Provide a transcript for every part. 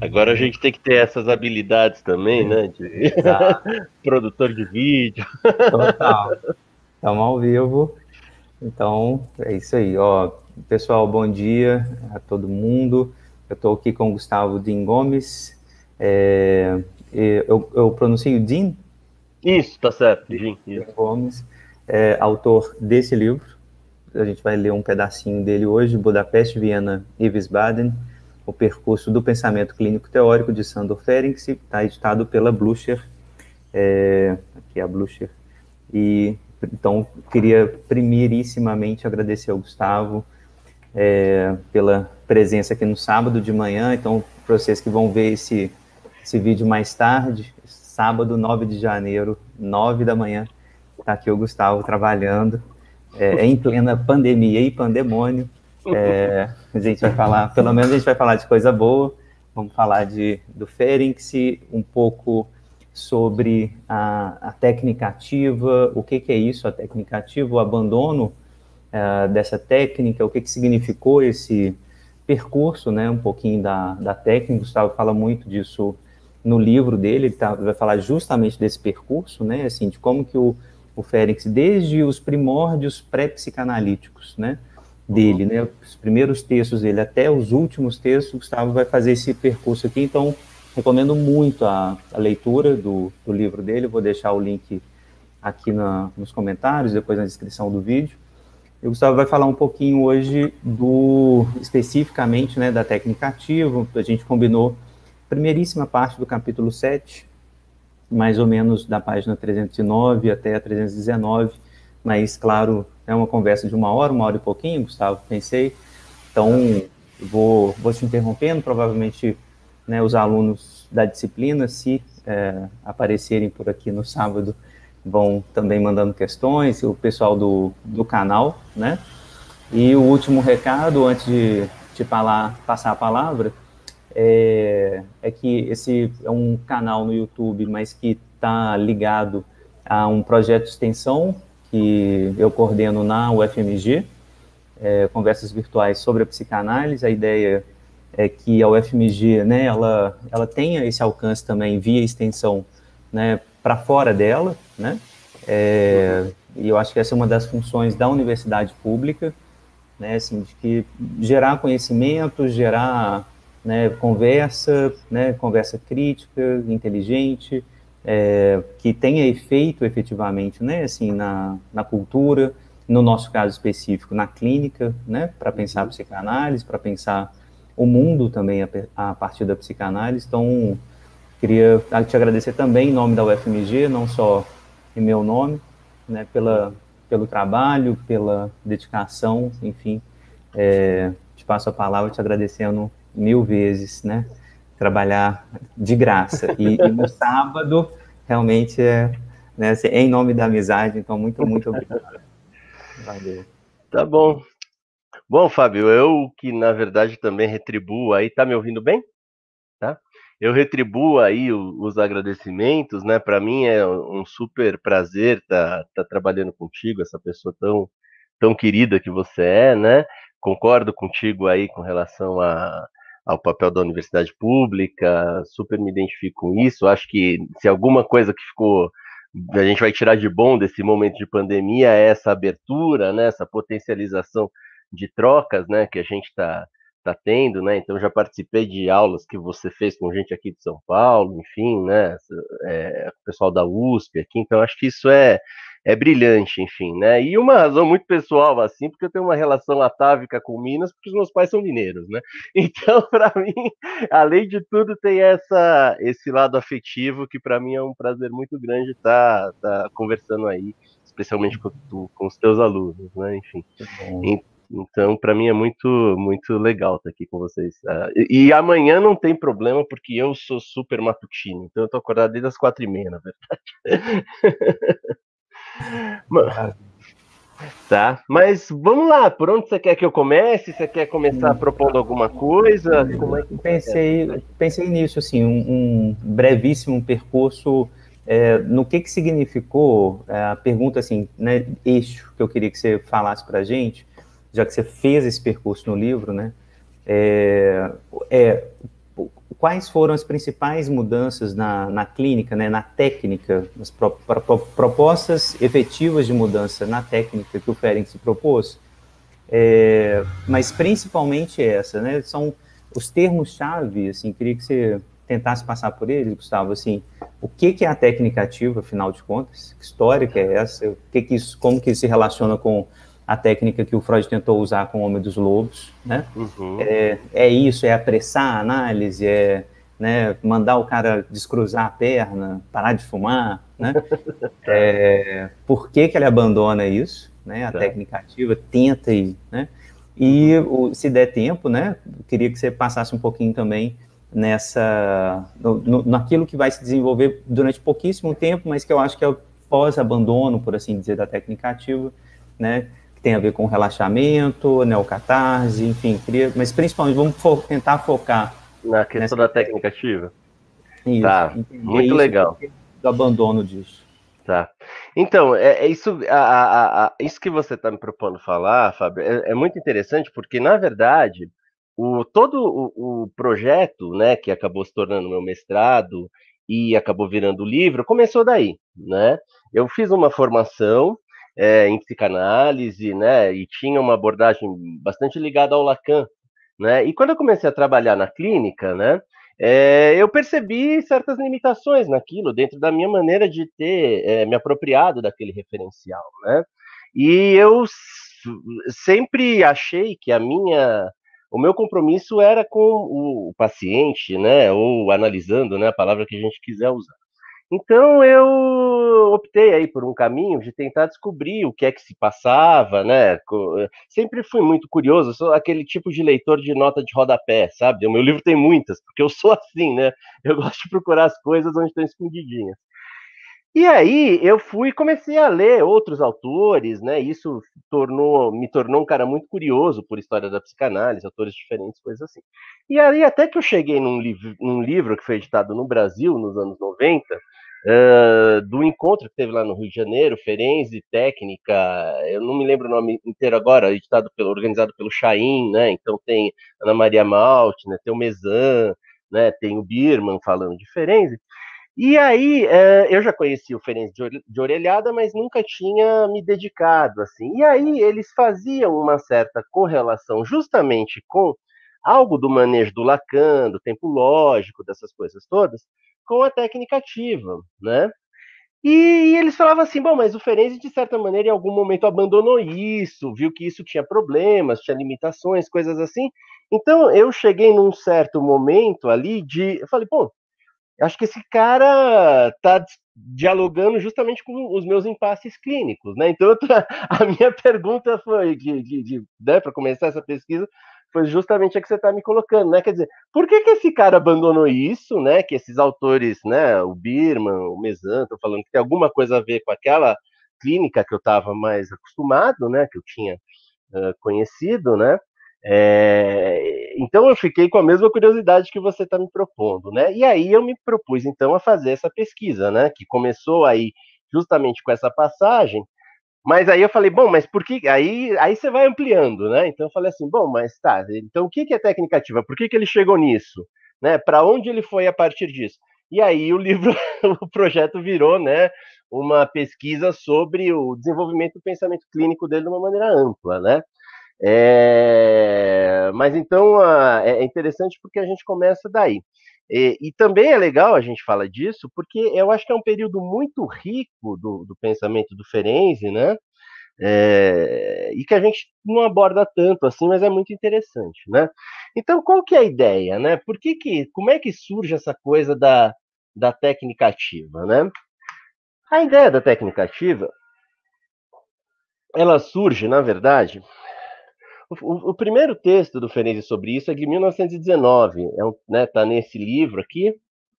Agora a gente tem que ter essas habilidades também, né? De produtor de vídeo. Total. Estamos ao vivo. Então, é isso aí. Ó, pessoal, bom dia a todo mundo. Eu estou aqui com o Gustavo Din Gomes. É, eu, eu pronuncio Din? Isso, tá certo, Din. Din Gomes, é, autor desse livro. A gente vai ler um pedacinho dele hoje, Budapeste, Viena e Wiesbaden, o percurso do pensamento clínico teórico de Sandor Ferencz, está editado pela Blucher, é, aqui é a Blucher, e então, queria primeirissimamente agradecer ao Gustavo é, pela presença aqui no sábado de manhã. Então, para vocês que vão ver esse, esse vídeo mais tarde, sábado, 9 de janeiro, 9 da manhã, está aqui o Gustavo trabalhando é, em plena pandemia e pandemônio. É, a gente vai falar, pelo menos a gente vai falar de coisa boa, vamos falar de, do Ferenc, um pouco sobre a, a técnica ativa, o que, que, é isso, a técnica ativa, o abandono uh, dessa técnica, o que, que significou esse percurso, né, um pouquinho da, da técnica, o Gustavo fala muito disso no livro dele, ele tá, vai falar justamente desse percurso, né, assim, de como que o, o Félix, desde os primórdios pré-psicanalíticos, né, dele, né, os primeiros textos dele até os últimos textos, o Gustavo vai fazer esse percurso aqui, então Recomendo muito a, a leitura do, do, livro dele, vou deixar o link aqui na, nos comentários, depois na descrição do vídeo. O Gustavo vai falar um pouquinho hoje do, especificamente, né, da técnica ativa, a gente combinou a primeiríssima parte do capítulo 7, mais ou menos da página 309 até a 319, mas, claro, é uma conversa de uma hora, uma hora e pouquinho, Gustavo, pensei, então vou, vou te interrompendo, provavelmente né, os alunos da disciplina, se é, aparecerem por aqui no sábado, vão também mandando questões, o pessoal do, do canal, né? E o último recado, antes de te falar, passar a palavra, é, é que esse é um canal no YouTube, mas que está ligado a um projeto de extensão que eu coordeno na UFMG, é, conversas virtuais sobre a psicanálise. A ideia é que a UFMG, né, ela, ela tenha esse alcance também via extensão, né, para fora dela, né, é, e eu acho que essa é uma das funções da universidade pública, né, assim, de que gerar conhecimento, gerar, né, conversa, né, conversa crítica, inteligente, é, que tenha efeito efetivamente, né, assim, na, na cultura, no nosso caso específico, na clínica, né, para pensar a psicanálise, para pensar o mundo também a, a partir da psicanálise. Então, queria te agradecer também em nome da UFMG, não só em meu nome, né, pela, pelo trabalho, pela dedicação, enfim, é, te passo a palavra te agradecendo mil vezes, né, trabalhar de graça. E, e no sábado, realmente, é, né, assim, em nome da amizade, então, muito, muito obrigado. Valeu. Tá bom. Bom, Fábio, eu que na verdade também retribuo aí, tá me ouvindo bem? Tá? Eu retribuo aí os agradecimentos, né? Para mim é um super prazer estar tá, tá trabalhando contigo, essa pessoa tão, tão querida que você é, né? Concordo contigo aí com relação a, ao papel da universidade pública, super me identifico com isso. Acho que se alguma coisa que ficou a gente vai tirar de bom desse momento de pandemia é essa abertura, né, essa potencialização de trocas, né, que a gente está tá tendo, né? Então já participei de aulas que você fez com gente aqui de São Paulo, enfim, né? É, pessoal da USP aqui, então acho que isso é é brilhante, enfim, né? E uma razão muito pessoal, assim, porque eu tenho uma relação atávica com Minas, porque os meus pais são mineiros, né? Então, para mim, além de tudo, tem essa esse lado afetivo que para mim é um prazer muito grande estar tá, tá conversando aí, especialmente com, com os teus alunos, né? Enfim. Então, para mim é muito muito legal estar aqui com vocês. Uh, e, e, amanhã não tem problema, porque eu sou super matutino. Então, eu tô acordado desde as quatro e meia, na verdade. Mano, tá, mas vamos lá. Por onde você quer que eu comece? Você quer começar propondo alguma coisa? É que pensei, pensei nisso, assim, um, um brevíssimo percurso. É, no que que significou é, a pergunta assim, né, eixo que eu queria que você falasse para a gente, já que você fez esse percurso no livro, né? É, é, quais foram as principais mudanças na, na clínica, né, na técnica, as pro, pro, propostas efetivas de mudança na técnica que o Ferenc se propôs, é, mas principalmente essa, né, são os termos-chave, assim, queria que você tentasse passar por eles, Gustavo, assim, o que, que é a técnica ativa, afinal de contas, que história que é essa, o que que isso, como que isso se relaciona com a técnica que o Freud tentou usar com o Homem dos Lobos, né? Uhum. É, é, isso, é apressar a análise, é né, mandar o cara descruzar a perna, parar de fumar, né? é, por que, que ele abandona isso, né? A tá. técnica ativa tenta ir, né? E o, se der tempo, né? Queria que você passasse um pouquinho também nessa no, no, naquilo que vai se desenvolver durante pouquíssimo tempo, mas que eu acho que é o pós-abandono, por assim dizer, da técnica ativa, né? Que tem a ver com relaxamento, neocatarse, enfim, queria, mas principalmente vamos fo tentar focar na questão da técnica ativa. Isso, tá, muito legal. Do abandono disso. Tá. Então, é, é isso, a, a, a, isso que você está me propondo falar, Fábio, é, é, muito interessante, porque, na verdade, o, todo o, o, projeto, né, que acabou se tornando meu mestrado e acabou virando livro, começou daí, né? Eu fiz uma formação é, em psicanálise, né? E tinha uma abordagem bastante ligada ao Lacan, né? E quando eu comecei a trabalhar na clínica, né? É, eu percebi certas limitações naquilo, dentro da minha maneira de ter é, me apropriado daquele referencial, né? E eu sempre achei que a minha o meu compromisso era com o paciente, né, ou analisando, né, a palavra que a gente quiser usar. Então eu optei aí por um caminho de tentar descobrir o que é que se passava, né? Eh, sempre fui muito curioso, sou aquele tipo de leitor de nota de rodapé, sabe? O meu livro tem muitas, porque eu sou assim, né? Eu gosto de procurar as coisas onde estão escondidinhas. E aí eu fui comecei a ler outros autores, né? Isso tornou, me tornou um cara muito curioso por história da psicanálise, autores diferentes, coisas assim. E aí até que eu cheguei num livro, num livro que foi editado no Brasil nos anos 90, Uh, do encontro que teve lá no Rio de Janeiro, Ferenzi, Técnica, eu não me lembro o nome inteiro agora, editado pelo, organizado pelo Chaim, né? Então tem Ana Maria Malte, né? Tem o Mezan, né? Tem o Birman falando de Ferenzi. E aí, uh, eu já conheci o Ferenzi de orelhada, mas nunca tinha me dedicado, assim. E aí, eles faziam uma certa correlação justamente com algo do manejo do Lacan, do tempo lógico, dessas coisas todas, com a técnica ativa, né? E, eles falavam assim, bom, mas o Ferenzi, de certa maneira, em algum momento abandonou isso, viu que isso tinha problemas, tinha limitações, coisas assim. Então, eu cheguei num certo momento ali de... Eu falei, pô, acho que esse cara tá dialogando justamente com os meus impasses clínicos, né? Então, a minha pergunta foi, de, de, de né, para começar essa pesquisa, foi justamente a que você está me colocando, né? Quer dizer, por que, que esse cara abandonou isso, né? Que esses autores, né? O Birman, o Mesan, estão falando que tem alguma coisa a ver com aquela clínica que eu estava mais acostumado, né? Que eu tinha uh, conhecido, né? É, então eu fiquei com a mesma curiosidade que você está me propondo, né? E aí eu me propus então a fazer essa pesquisa, né? Que começou aí justamente com essa passagem mas aí eu falei, bom, mas por que. Aí, aí você vai ampliando, né? Então eu falei assim, bom, mas tá, então o que, é técnica ativa? Por que, que ele chegou nisso? Né? Para onde ele foi a partir disso? E aí o livro, o projeto virou, né? Uma pesquisa sobre o desenvolvimento do pensamento clínico dele de uma maneira ampla, né? É, mas então é interessante porque a gente começa daí. E, e, também é legal a gente falar disso, porque eu acho que é um período muito rico do, do pensamento do Ferenzi, né? É, e que a gente não aborda tanto assim, mas é muito interessante, né? Então, qual que é a ideia, né? Por que que, como é que surge essa coisa da, da técnica ativa, né? A ideia da técnica ativa, ela surge, na verdade, o, o, primeiro texto do Ferenzi sobre isso é de 1919, é um, né, tá nesse livro aqui,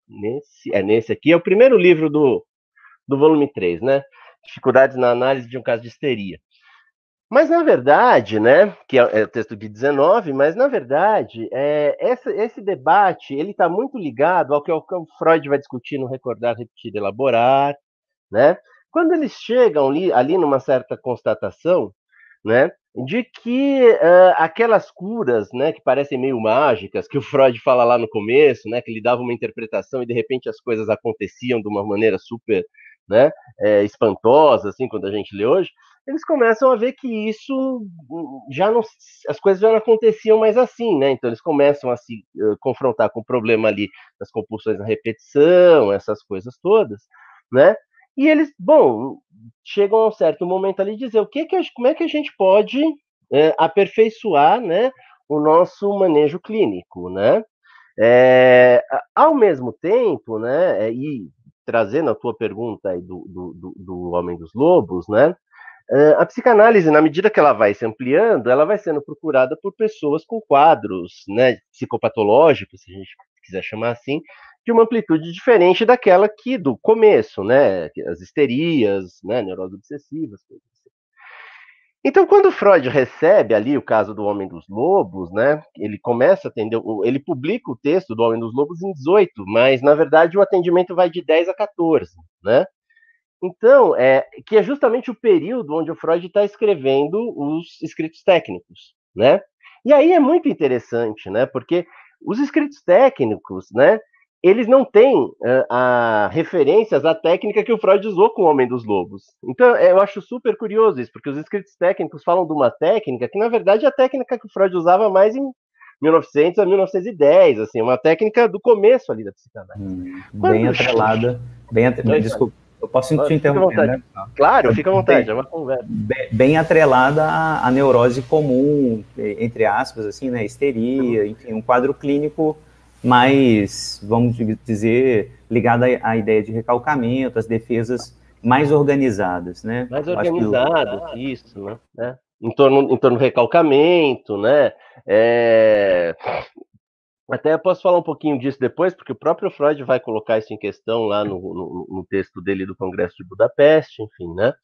nesse, é nesse aqui, é o primeiro livro do, do volume 3, né? Dificuldades na análise de um caso de histeria. Mas, na verdade, né, que é, é o texto de 19, mas, na verdade, é, essa, esse debate ele está muito ligado ao que, ao que o Freud vai discutir no Recordar, Repetir, Elaborar, né? Quando eles chegam ali, ali numa certa constatação, né, de que uh, aquelas curas, né, que parecem meio mágicas, que o Freud fala lá no começo, né, que ele dava uma interpretação e de repente as coisas aconteciam de uma maneira super, né, é, espantosa, assim, quando a gente lê hoje, eles começam a ver que isso hum, já não, as coisas já não aconteciam mais assim, né? Então eles começam a se uh, confrontar com o problema ali das compulsões na repetição, essas coisas todas, né? E eles, bom, chegam a um certo momento ali dizer o que, que como é que a gente pode é, aperfeiçoar, né, o nosso manejo clínico, né? É, ao mesmo tempo, né, e trazendo a tua pergunta aí do, do, do, Homem dos Lobos, né, a psicanálise, na medida que ela vai se ampliando, ela vai sendo procurada por pessoas com quadros né, psicopatológicos, se a gente quiser chamar assim, de uma amplitude diferente daquela que do começo, né? As histerias, né? Neuroses obsessivas, assim. Então, quando Freud recebe ali o caso do Homem dos Lobos, né? Ele começa a atender, ele publica o texto do Homem dos Lobos em 18, mas na verdade o atendimento vai de 10 a 14, né? Então, é, que é justamente o período onde o Freud está escrevendo os escritos técnicos, né? E aí é muito interessante, né? Porque os escritos técnicos, né? Eles não têm uh, a referências à técnica que o Freud usou com o Homem dos Lobos. Então, eu acho super curioso isso, porque os escritos técnicos falam de uma técnica que, na verdade, é a técnica que o Freud usava mais em 1900 a 1910, assim, uma técnica do começo ali da psicanálise. Hum, bem atrelada, bem atrelada, desculpa, eu posso te interromper, né? Claro, fica à vontade, bem, é uma conversa. Bem, bem atrelada à, à, neurose comum, entre aspas, assim, né? Histeria, enfim, um quadro clínico mais, vamos dizer, ligado à, ideia de recalcamento, as defesas mais organizadas, né? Mais organizadas, isso, né? É. Em torno, em torno do recalcamento, né? É, até posso falar um pouquinho disso depois, porque o próprio Freud vai colocar isso em questão lá no, no, no texto dele do Congresso de Budapeste, enfim, né?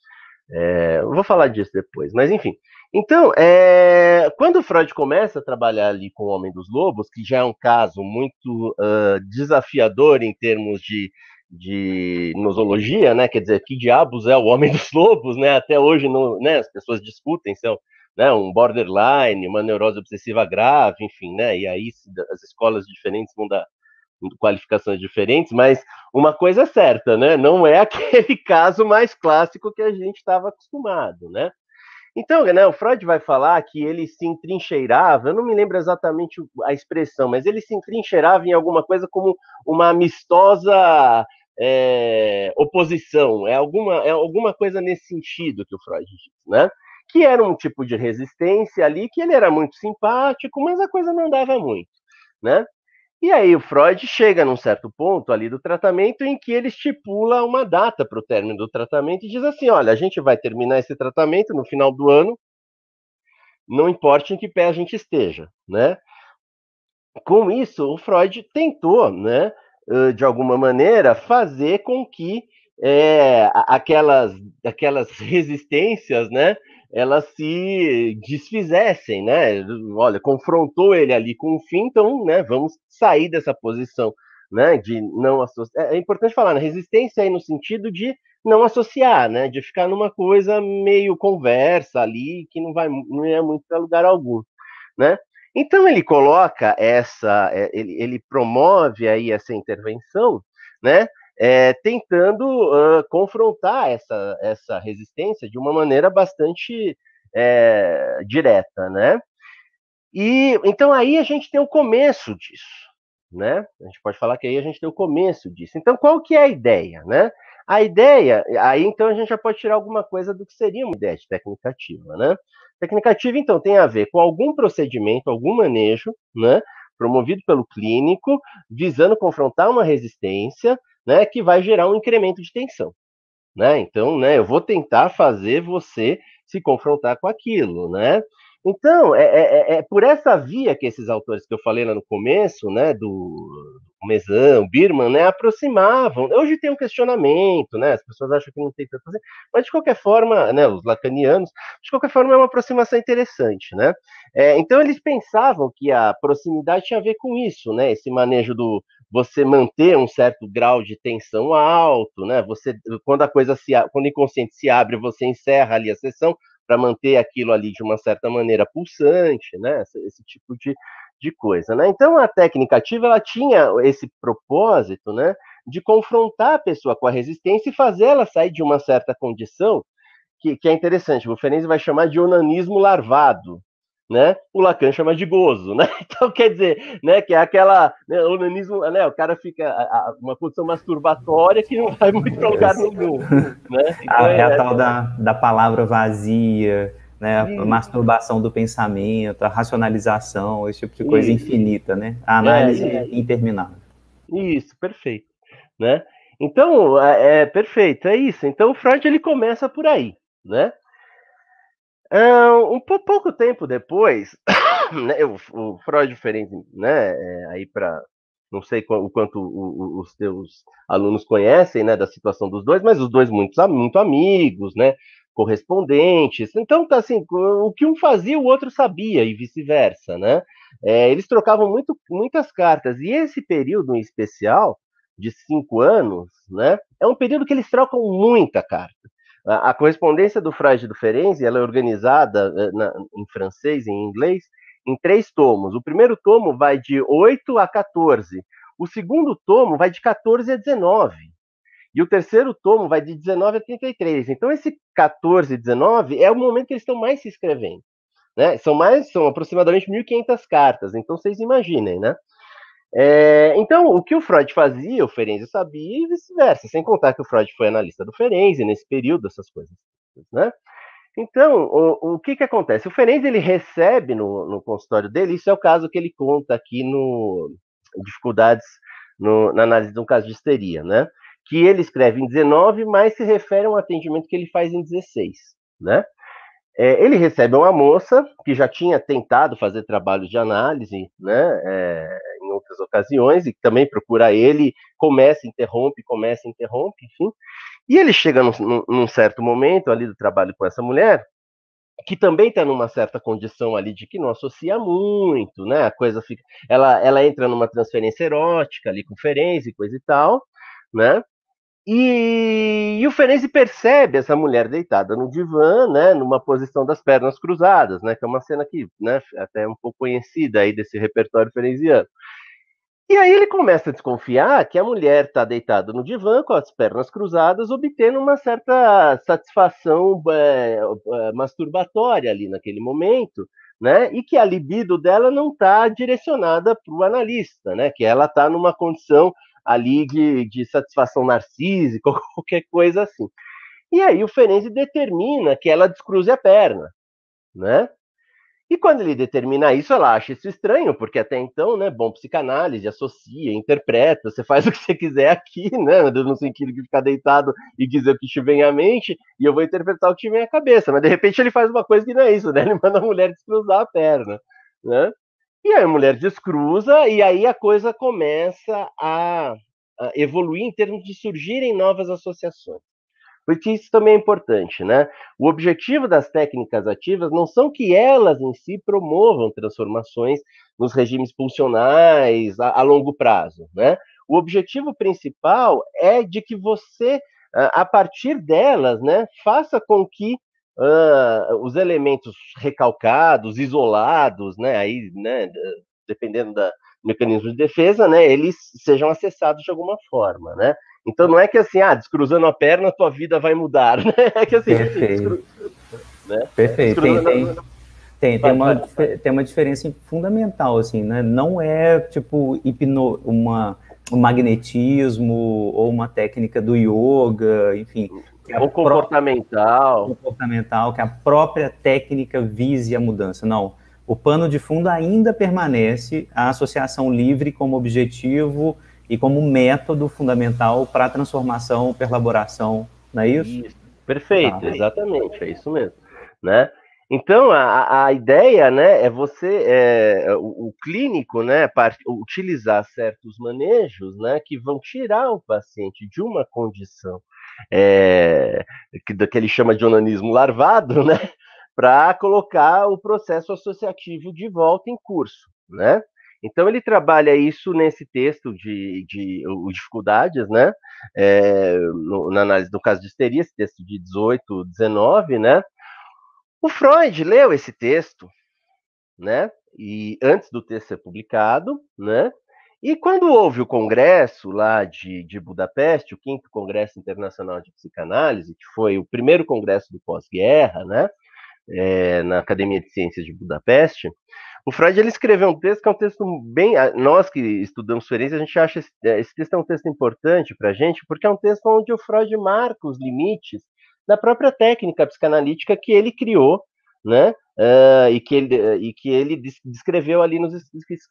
É, vou falar disso depois, mas enfim. Então, é, quando Freud começa a trabalhar ali com o Homem dos Lobos, que já é um caso muito uh, desafiador em termos de, de nosologia, né? Quer dizer, que diabos é o Homem dos Lobos, né? Até hoje, né, as pessoas discutem se é né, um borderline, uma neurose obsessiva grave, enfim, né, e aí as escolas diferentes vão dar qualificações diferentes, mas uma coisa é certa, né, não é aquele caso mais clássico que a gente estava acostumado, né. Então, né, o Freud vai falar que ele se entrincheirava, eu não me lembro exatamente a expressão, mas ele se entrincheirava em alguma coisa como uma amistosa é, oposição, é alguma, é alguma coisa nesse sentido que o Freud diz, né? que era um tipo de resistência ali, que ele era muito simpático, mas a coisa não dava muito, né? E aí o Freud chega num certo ponto ali do tratamento em que ele estipula uma data para o término do tratamento e diz assim, olha, a gente vai terminar esse tratamento no final do ano, não importa em que pé a gente esteja, né? Com isso, o Freud tentou, né, de alguma maneira, fazer com que é, aquelas, aquelas resistências, né, elas se desfizessem, né? Olha, confrontou ele ali com o fim, então, né, vamos sair dessa posição, né, de não associar. É, é importante falar, né, resistência aí no sentido de não associar, né, de ficar numa coisa meio conversa ali, que não vai, não é muito para lugar algum, né? Então ele coloca essa, é, ele, ele promove aí essa intervenção, né, é, tentando uh, confrontar essa, essa resistência de uma maneira bastante é, direta, né? E então aí a gente tem o começo disso, né? A gente pode falar que aí a gente tem o começo disso. Então qual que é a ideia, né? A ideia, aí então a gente já pode tirar alguma coisa do que seria uma ideia de técnica ativa, né? Técnica ativa então tem a ver com algum procedimento, algum manejo, né? Promovido pelo clínico, visando confrontar uma resistência né, que vai gerar um incremento de tensão. Né? Então, né, eu vou tentar fazer você se confrontar com aquilo, né? Então, é, é, é, por essa via que esses autores que eu falei lá no começo, né, do, Mesan, Birman, né, aproximavam. Hoje tem um questionamento, né, as pessoas acham que não tem tanto fazer, mas de qualquer forma, né, os lacanianos, de qualquer forma é uma aproximação interessante, né. É, então eles pensavam que a proximidade tinha a ver com isso, né, esse manejo do você manter um certo grau de tensão alto, né, você, quando a coisa se, quando o inconsciente se abre, você encerra ali a sessão, para manter aquilo ali de uma certa maneira pulsante, né? Esse, esse tipo de, de coisa, né? Então a técnica ativa ela tinha esse propósito, né, de confrontar a pessoa com a resistência e fazer ela sair de uma certa condição que, que é interessante. O Ferenzi vai chamar de onanismo larvado, né? O Lacan chama de gozo, né? Então quer dizer, né, que é aquela né, onanismo, né? O cara fica a, a, uma posição masturbatória que não vai muito para lugar nenhum, né? Então, é, é, a tal da, da palavra vazia, né? A masturbação do pensamento, a racionalização, esse tipo de coisa Isso. infinita, né? A análise é, é. interminável. Isso, perfeito, né? Então, é, é, perfeito, é isso. Então, o Freud ele começa por aí, né? Um pouco tempo depois, né, o, o Freud diferente, né, é, aí para não sei o quanto os teus alunos conhecem, né, da situação dos dois, mas os dois muito, muito amigos, né, correspondentes. Então, tá assim, o que um fazia, o outro sabia e vice-versa, né? É, eles trocavam muito, muitas cartas e esse período em especial de cinco anos, né, é um período que eles trocam muita carta. A, correspondência do Freud e do Ferenczi ela é organizada eh, na, em francês e em inglês em três tomos. O primeiro tomo vai de 8 a 14. O segundo tomo vai de 14 a 19. E o terceiro tomo vai de 19 a 33. Então, esse 14 e 19 é o momento que eles estão mais se escrevendo. Né? São mais, são aproximadamente 1.500 cartas. Então, vocês imaginem, né? É, então, o que o Freud fazia, o Ferenczi sabia e vice-versa, sem contar que o Freud foi analista do Ferenczi nesse período, essas coisas, né? Então, o, o que que acontece? O Ferenczi, ele recebe no, no consultório dele, isso é o caso que ele conta aqui no Dificuldades no, na análise de um caso de histeria, né? Que ele escreve em 19, mas se refere a um atendimento que ele faz em 16, né? É, ele recebe uma moça que já tinha tentado fazer trabalhos de análise, né, é, em outras ocasiões, e também procura ele, começa, interrompe, começa, interrompe, enfim. E ele chega num, num certo momento ali do trabalho com essa mulher, que também está numa certa condição ali de que não associa muito, né? A coisa fica, ela, ela entra numa transferência erótica ali com Ferenzi, coisa e tal, né? E, e, o Ferenzi percebe essa mulher deitada no divã, né, numa posição das pernas cruzadas, né, que é uma cena que, né, até um pouco conhecida aí desse repertório ferenziano. E aí ele começa a desconfiar que a mulher está deitada no divã com as pernas cruzadas, obtendo uma certa satisfação é, é, masturbatória ali naquele momento, né? E que a libido dela não está direcionada para o analista, né? Que ela está numa condição ali de, de satisfação narcísica ou qualquer coisa assim. E aí o Ferenzi determina que ela descruze a perna, né? E quando ele determina isso, ela acha isso estranho, porque até então, né, bom, psicanálise, associa, interpreta, você faz o que você quiser aqui, né, no sentido de ficar deitado e dizer o que te vem à mente, e eu vou interpretar o que te vem à cabeça, mas de repente ele faz uma coisa que não é isso, né, ele manda a mulher descruzar a perna, né, e aí a mulher descruza e aí a coisa começa a, a evoluir em termos de surgirem novas associações. Porque isso também é importante, né? O objetivo das técnicas ativas não são que elas em si promovam transformações nos regimes pulsionais a, a longo prazo, né? O objetivo principal é de que você, a partir delas, né, faça com que uh, os elementos recalcados, isolados, né, aí, né, dependendo do mecanismo de defesa, né, eles sejam acessados de alguma forma, né. Então não é que assim, ah, descruzando a perna, tua vida vai mudar, né? É que assim, Perfeito. Né? Perfeito. Tem, tem, tem, tem, uma, tem uma diferença fundamental, assim, né? Não é tipo hipno, uma, um magnetismo ou uma técnica do yoga, enfim. Ou comportamental. Comportamental, que a própria técnica vise a mudança. Não. O pano de fundo ainda permanece a associação livre como objetivo e como método fundamental para a transformação, para elaboração, não é isso? isso. Perfeito, ah, exatamente, é isso mesmo, né? Então, a, a ideia, né, é você, é, o, o, clínico, né, para utilizar certos manejos, né, que vão tirar o paciente de uma condição é, que, que ele chama de onanismo larvado, né, para colocar o processo associativo de volta em curso, né? Então ele trabalha isso nesse texto de, de, de dificuldades, né? É, no, na análise do caso de histeria, esse texto de 18, 19, né? O Freud leu esse texto, né? E antes do texto ser publicado, né? E quando houve o congresso lá de, de Budapeste, o quinto Congresso Internacional de Psicanálise, que foi o primeiro congresso do pós-guerra, né? É, na Academia de Ciências de Budapeste, o Freud ele escreveu um texto que é um texto bem. Nós que estudamos Ferenc, a gente acha esse, é, esse texto é um texto importante para a gente, porque é um texto onde o Freud marca os limites da própria técnica psicanalítica que ele criou, né? Uh, e, que ele, e que ele descreveu ali nos,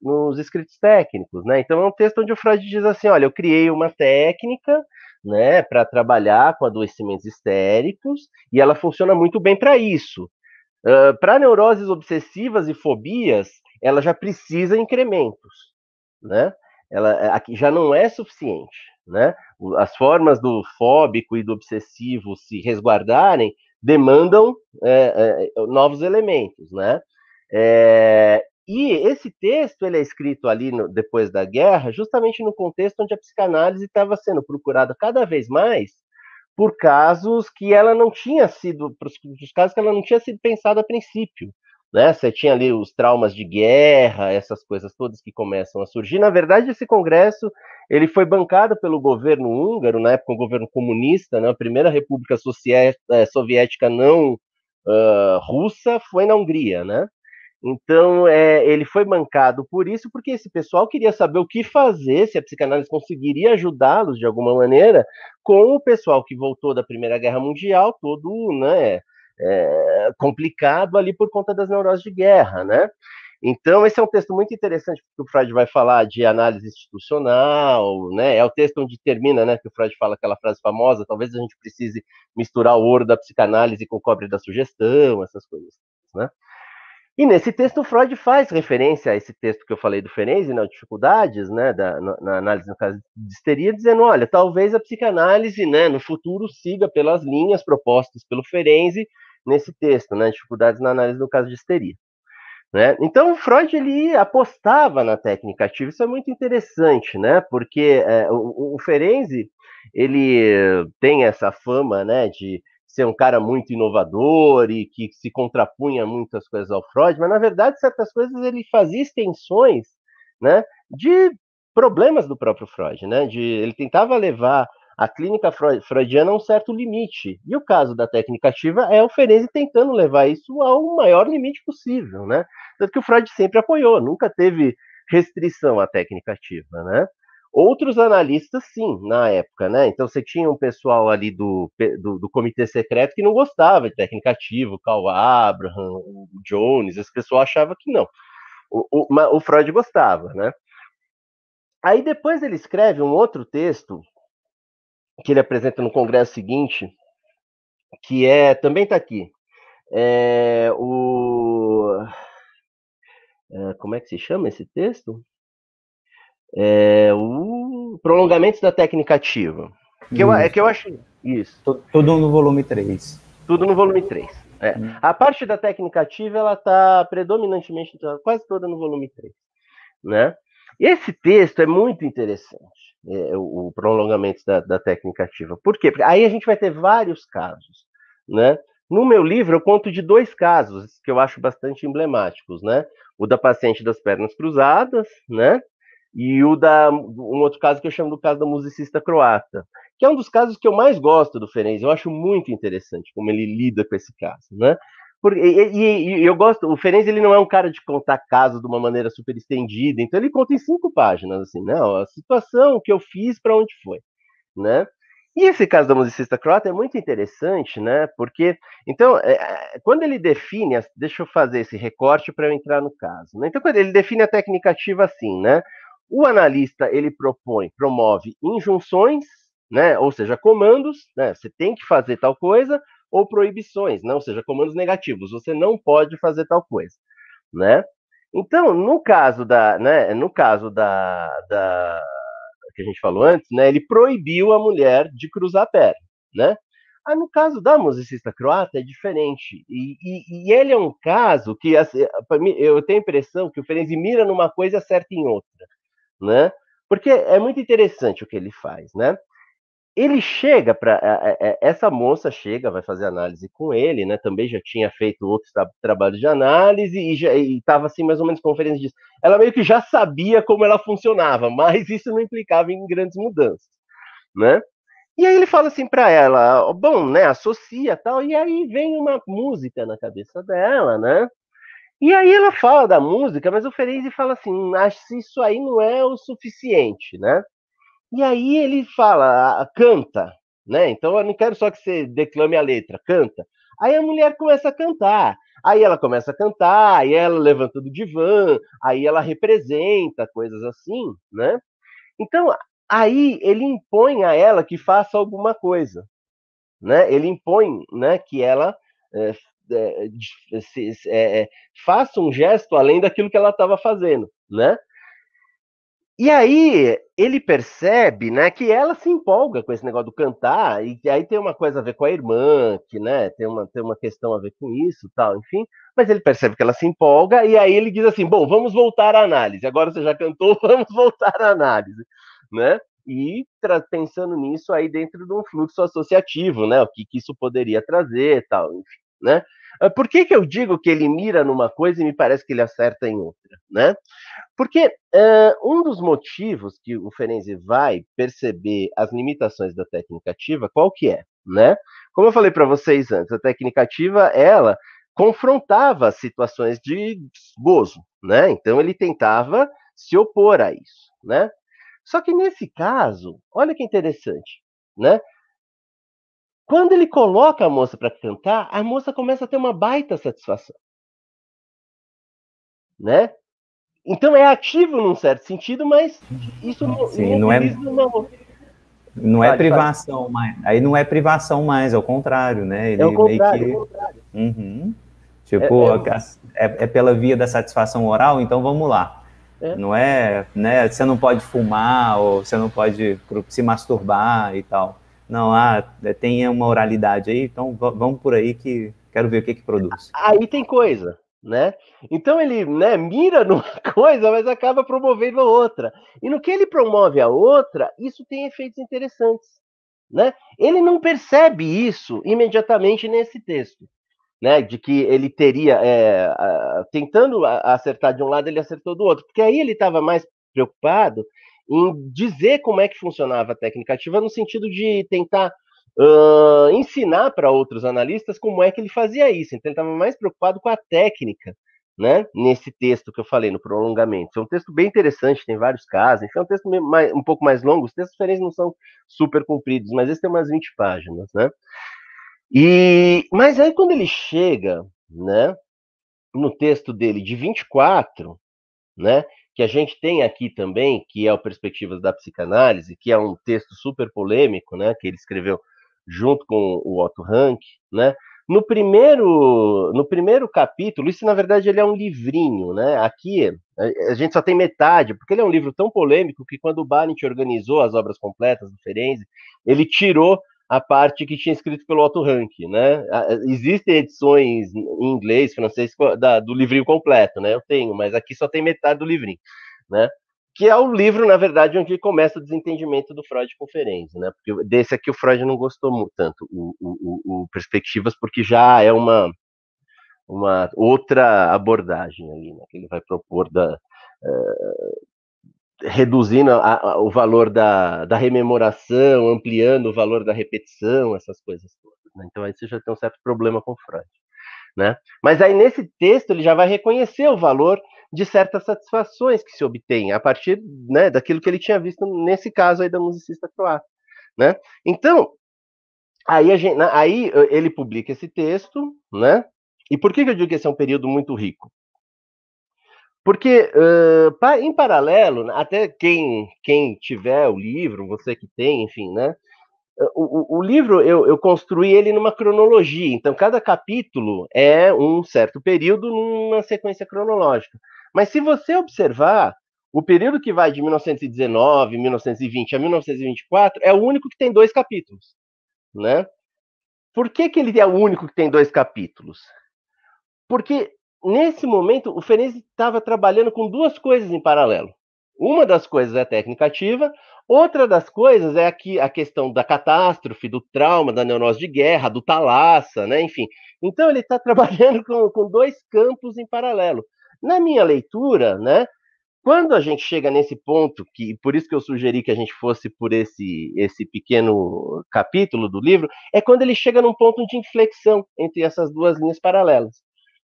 nos escritos técnicos, né? Então é um texto onde o Freud diz assim: olha, eu criei uma técnica né, para trabalhar com adoecimentos histéricos, e ela funciona muito bem para isso. Para neuroses obsessivas e fobias, ela já precisa incrementos, né? Ela aqui já não é suficiente, né? As formas do fóbico e do obsessivo se resguardarem demandam é, é, novos elementos, né? É, e esse texto ele é escrito ali no, depois da guerra, justamente no contexto onde a psicanálise estava sendo procurada cada vez mais por casos que ela não tinha sido, os casos que ela não tinha sido pensada a princípio. Né? Você tinha ali os traumas de guerra, essas coisas todas que começam a surgir. Na verdade, esse congresso ele foi bancado pelo governo húngaro, na época um governo comunista, né? a primeira república eh, soviética não uh, russa foi na Hungria, né? Então, é, ele foi mancado por isso, porque esse pessoal queria saber o que fazer, se a psicanálise conseguiria ajudá-los de alguma maneira, com o pessoal que voltou da Primeira Guerra Mundial, todo né, é, complicado ali por conta das neuroses de guerra, né? Então, esse é um texto muito interessante, porque o Freud vai falar de análise institucional, né? É o texto onde termina, né? Que o Freud fala aquela frase famosa: talvez a gente precise misturar o ouro da psicanálise com o cobre da sugestão, essas coisas, né? E nesse texto, Freud faz referência a esse texto que eu falei do Ferenzi, nas né, dificuldades, né, da, na, na, análise no caso de histeria, dizendo, olha, talvez a psicanálise, né, no futuro siga pelas linhas propostas pelo Ferenzi nesse texto, né, dificuldades na análise no caso de histeria. Né? Então, Freud ele apostava na técnica ativa, isso é muito interessante, né, porque é, o, o Ferenzi, ele tem essa fama, né, de ser um cara muito inovador e que se contrapunha muitas coisas ao Freud, mas na verdade certas coisas ele fazia extensões, né, de problemas do próprio Freud, né, de ele tentava levar a clínica freudiana a um certo limite. E o caso da técnica ativa é o Ferenczi tentando levar isso ao maior limite possível, né? Tanto que o Freud sempre apoiou, nunca teve restrição à técnica ativa, né? Outros analistas, sim, na época, né? Então você tinha um pessoal ali do, do, do comitê secreto que não gostava de técnica ativa, o Carl Abraham, o Jones, esse pessoal achava que não. O, o, o Freud gostava, né? Aí depois ele escreve um outro texto que ele apresenta no congresso seguinte, que é também está aqui. É, o é, como é que se chama esse texto? É, o prolongamentos da técnica ativa. Que eu, é que eu acho isso. Tudo no volume 3. Tudo no volume 3. É. Hum. A parte da técnica ativa, ela está predominantemente, quase toda no volume 3. Né? Esse texto é muito interessante, é, o, o prolongamento da, da, técnica ativa. Por quê? Porque aí a gente vai ter vários casos. Né? No meu livro, eu conto de dois casos que eu acho bastante emblemáticos. Né? O da paciente das pernas cruzadas, né? E o da um outro caso que eu chamo do caso da musicista croata, que é um dos casos que eu mais gosto do Ferenc. Eu acho muito interessante como ele lida com esse caso, né? Porque, e, e, eu gosto, o Ferenc ele não é um cara de contar casos de uma maneira super estendida, então ele conta em cinco páginas, assim, né? A situação que eu fiz para onde foi, né? E esse caso da musicista croata é muito interessante, né? Porque, então, é, é quando ele define, deixa eu fazer esse recorte para eu entrar no caso, né? Então, quando ele define a técnica ativa assim, né? O analista ele propõe, promove injunções, né, ou seja, comandos, né, você tem que fazer tal coisa, ou proibições, não, né, ou seja, comandos negativos, você não pode fazer tal coisa, né? Então, no caso da, né, no caso da, da que a gente falou antes, né, ele proibiu a mulher de cruzar a perna, né? Ah, no caso da musicista croata é diferente. E, e, e ele é um caso que, assim, mim, eu tenho a impressão que o Ferenzi mira numa coisa e acerta em outra né? Porque é muito interessante o que ele faz, né? ele chega para essa moça chega, vai fazer análise com ele, né? Também já tinha feito outros tra trabalhos de análise e já estava assim mais ou menos conferência disso. Ela meio que já sabia como ela funcionava, mas isso não implicava em grandes mudanças, né? E aí ele fala assim para ela, bom, né? Associa tal. E aí vem uma música na cabeça dela, né? E aí ela fala da música, mas o Ferenzi fala assim, acho que isso aí não é o suficiente, né? E aí ele fala, canta, né? Então eu não quero só que você declame a letra, canta. Aí a mulher começa a cantar. Aí ela começa a cantar, aí ela levanta do divã, aí ela representa coisas assim, né? Então, aí ele impõe a ela que faça alguma coisa, né? Ele impõe, né, que ela é, é, é, faça um gesto além daquilo que ela estava fazendo, né? E aí ele percebe, né, que ela se empolga com esse negócio do cantar, e aí tem uma coisa a ver com a irmã, que, né, tem uma, tem uma questão a ver com isso, tal, enfim. Mas ele percebe que ela se empolga, e aí ele diz assim, bom, vamos voltar à análise. Agora você já cantou, vamos voltar à análise, né? E pensando nisso aí dentro de um fluxo associativo, né, o que, que isso poderia trazer, tal, enfim, né? Ah, por que, que eu digo que ele mira numa coisa e me parece que ele acerta em outra, né? Porque uh, um dos motivos que o Ferenczi vai perceber as limitações da técnica ativa, qual que é, né? Como eu falei para vocês antes, a técnica ativa, ela confrontava situações de gozo, né? Então ele tentava se opor a isso, né? Só que nesse caso, olha que interessante, né? Quando ele coloca a moça para cantar, a moça começa a ter uma baita satisfação. Né? Então é ativo num certo sentido, mas isso não, Sim, não, é uma... não é privação mais. Aí não é privação mais, é o contrário, né? Ele é o contrário. Que... É o contrário. Uhum. Tipo, é, é... é, é, pela via da satisfação oral, então vamos lá. É. Não é, né? Você não pode fumar ou você não pode se masturbar e tal. Não, ah, tem uma oralidade aí, então vamos por aí que quero ver o que que produz. Aí tem coisa, né? Então ele né, mira numa coisa, mas acaba promovendo a outra. E no que ele promove a outra, isso tem efeitos interessantes. Né? Ele não percebe isso imediatamente nesse texto. Né, de que ele teria, é, a, tentando acertar de um lado, ele acertou do outro, porque aí ele estava mais preocupado em dizer como é que funcionava a técnica ativa, no sentido de tentar uh, ensinar para outros analistas como é que ele fazia isso. Então, ele estava mais preocupado com a técnica, né? Nesse texto que eu falei, no prolongamento. É um texto bem interessante, tem vários casos. Enfim, é um texto mais, um pouco mais longo. Os textos diferentes não são super compridos, mas esse tem umas 20 páginas, né? E, mas aí, quando ele chega, né? No texto dele de 24, né? Que a gente tem aqui também, que é o Perspectivas da Psicanálise, que é um texto super polêmico, né, que ele escreveu junto com o Otto Rank, né? No primeiro, no primeiro capítulo, isso na verdade ele é um livrinho, né? Aqui a gente só tem metade, porque ele é um livro tão polêmico que quando o Barnett organizou as obras completas do Ferenzi, ele tirou a parte que tinha escrito pelo Otto Rank, né? Existem edições em inglês, francês da, do livrinho completo, né? Eu tenho, mas aqui só tem metade do livrinho, né? Que é o livro, na verdade, onde começa o desentendimento do Freud com Ferenczi, né? Porque desse aqui o Freud não gostou muito, tanto, o, o, o Perspectivas, porque já é uma uma outra abordagem ali, né? Que ele vai propor da uh, reduzindo a, a, o valor da, da rememoração, ampliando o valor da repetição, essas coisas todas. Né? Então aí você já tem um certo problema com Freud. Né? Mas aí nesse texto ele já vai reconhecer o valor de certas satisfações que se obtém a partir né, daquilo que ele tinha visto nesse caso aí da musicista croata. Né? Então, aí, gente, aí ele publica esse texto, né? E por que, que eu digo que esse é um período muito rico? Porque, uh, em paralelo, né, até quem, quem tiver o livro, você que tem, enfim, né? O, o, o livro eu, eu, construí ele numa cronologia, então cada capítulo é um certo período numa sequência cronológica. Mas se você observar, o período que vai de 1919, 1920 a 1924 é o único que tem dois capítulos, né? Por que, que ele é o único que tem dois capítulos? Porque nesse momento, o Ferenzi estava trabalhando com duas coisas em paralelo. Uma das coisas é a técnica ativa, outra das coisas é aqui a questão da catástrofe, do trauma, da neurose de guerra, do talassa, né? Enfim. Então ele está trabalhando com, com dois campos em paralelo. Na minha leitura, né? Quando a gente chega nesse ponto, que por isso que eu sugeri que a gente fosse por esse, esse pequeno capítulo do livro, é quando ele chega num ponto de inflexão entre essas duas linhas paralelas.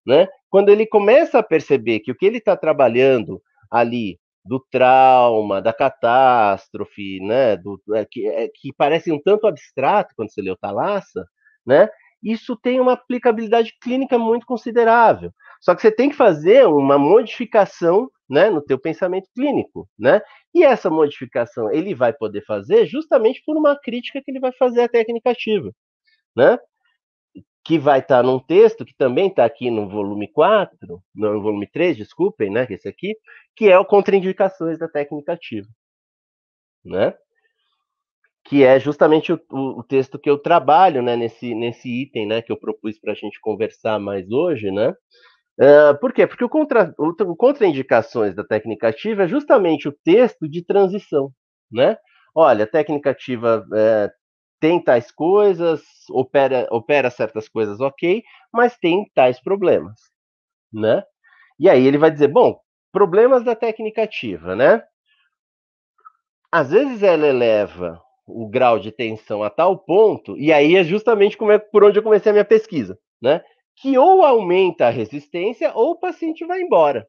Né? Quando ele começa a perceber que o que ele está trabalhando ali do trauma, da catástrofe, né, do, é, que, é, que parece um tanto abstrato quando você lê o Talassa, né, isso tem uma aplicabilidade clínica muito considerável. Só que você tem que fazer uma modificação né, no teu pensamento clínico, né? E essa modificação ele vai poder fazer justamente por uma crítica que ele vai fazer à técnica ativa, né? Que vai estar tá num texto que também está aqui no volume 4, no volume 3, desculpem, né, esse aqui, que é o Contraindicações da Técnica Ativa, né? Que é justamente o, o, o texto que eu trabalho, né, nesse, nesse item, né, que eu propus para a gente conversar mais hoje, né? Uh, por quê? Porque o, contra, o, o contraindicações da técnica ativa é justamente o texto de transição, né? Olha, a técnica ativa é, tem tais coisas, opera, opera certas coisas ok, mas tem tais problemas, né? E aí ele vai dizer, bom, problemas da técnica ativa, né? Às vezes ela eleva o grau de tensão a tal ponto, e aí é justamente como é, por onde eu comecei a minha pesquisa, né? que ou aumenta a resistência ou o paciente vai embora,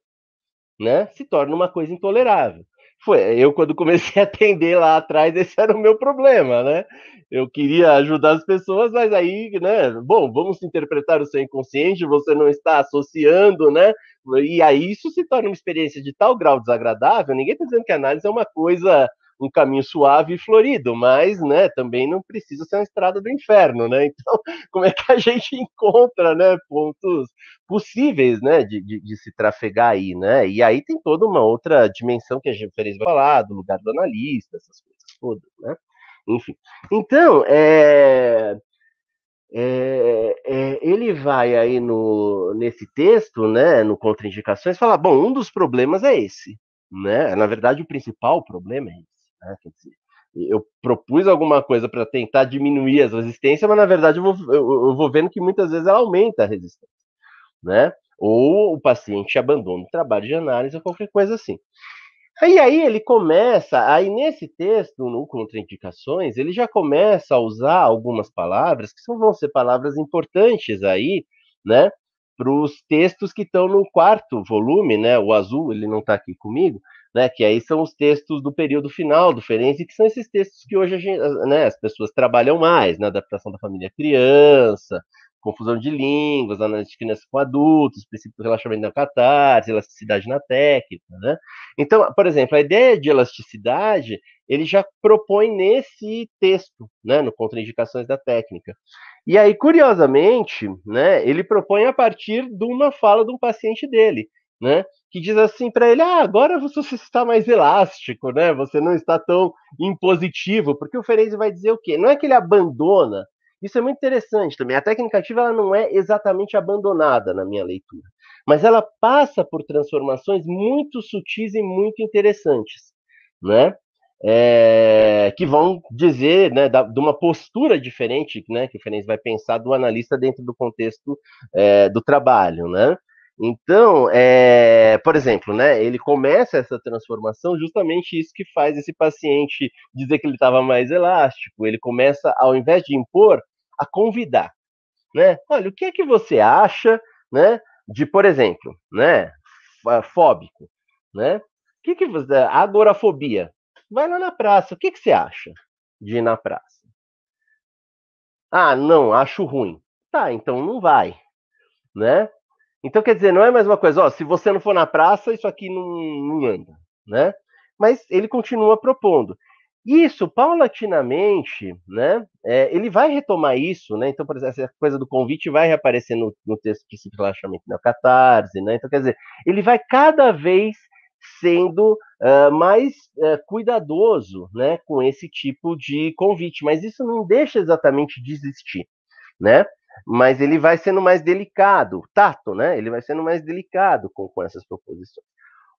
né? Se torna uma coisa intolerável. Foi, eu quando comecei a atender lá atrás, esse era o meu problema, né? Eu queria ajudar as pessoas, mas aí, né? Bom, vamos interpretar o seu inconsciente, você não está associando, né? E aí isso se torna uma experiência de tal grau desagradável. Ninguém está dizendo que a análise é uma coisa um caminho suave e florido, mas, né, também não precisa ser uma estrada do inferno, né? Então, como é que a gente encontra, né, pontos possíveis, né, de, de, de se trafegar aí, né? E aí tem toda uma outra dimensão que a gente vai falar, do lugar do analista, essas coisas todas, né? Enfim. Então, é, é, é, ele vai aí no, nesse texto, né, no Contraindicações, falar, bom, um dos problemas é esse, né? Na verdade, o principal problema é esse. Né? Eu propus alguma coisa para tentar diminuir as resistências, mas na verdade eu vou, eu, vou, vendo que muitas vezes ela aumenta a resistência, né? Ou o paciente abandona o trabalho de análise ou qualquer coisa assim. E aí ele começa, aí nesse texto, no Contraindicações, ele já começa a usar algumas palavras que vão ser palavras importantes aí, né? Para os textos que estão no quarto volume, né? O azul, ele não está aqui comigo, né, que aí são os textos do período final do Ferenc, que são esses textos que hoje gente, né, as pessoas trabalham mais, na né, adaptação da família criança, confusão de línguas, análise de criança com adultos, princípio do relaxamento na catarse, elasticidade na técnica, né? Então, por exemplo, a ideia de elasticidade, ele já propõe nesse texto, né, no Contraindicações da Técnica. E aí, curiosamente, né, ele propõe a partir de uma fala de um paciente dele, né? Que diz assim para ele: ah, agora você está mais elástico, né? Você não está tão impositivo, porque o Ferenzi vai dizer o quê? Não é que ele abandona. Isso é muito interessante também. A técnica ativa ela não é exatamente abandonada na minha leitura, mas ela passa por transformações muito sutis e muito interessantes, né? É, que vão dizer, né, da, de uma postura diferente, né, que o Ferenc vai pensar do analista dentro do contexto é, do trabalho, né? Então, é, por exemplo, né, ele começa essa transformação justamente isso que faz esse paciente dizer que ele estava mais elástico. Ele começa, ao invés de impor, a convidar, né? Olha, o que é que você acha, né, de, por exemplo, né, fóbico, né? O que que você, agorafobia? Vai lá na praça. O que que você acha de ir na praça? Ah, não, acho ruim. Tá, então não vai, né? Então, quer dizer, não é mais uma coisa, ó, se você não for na praça, isso aqui não, não anda, né? Mas ele continua propondo. Isso, paulatinamente, né, é, ele vai retomar isso, né, então, por exemplo, essa coisa do convite vai reaparecer no, no texto de relaxamento na catarse, né, então, quer dizer, ele vai cada vez sendo uh, mais uh, cuidadoso, né, com esse tipo de convite, mas isso não deixa exatamente de existir, né, mas ele vai sendo mais delicado, tato, né? Ele vai sendo mais delicado com, com essas proposições.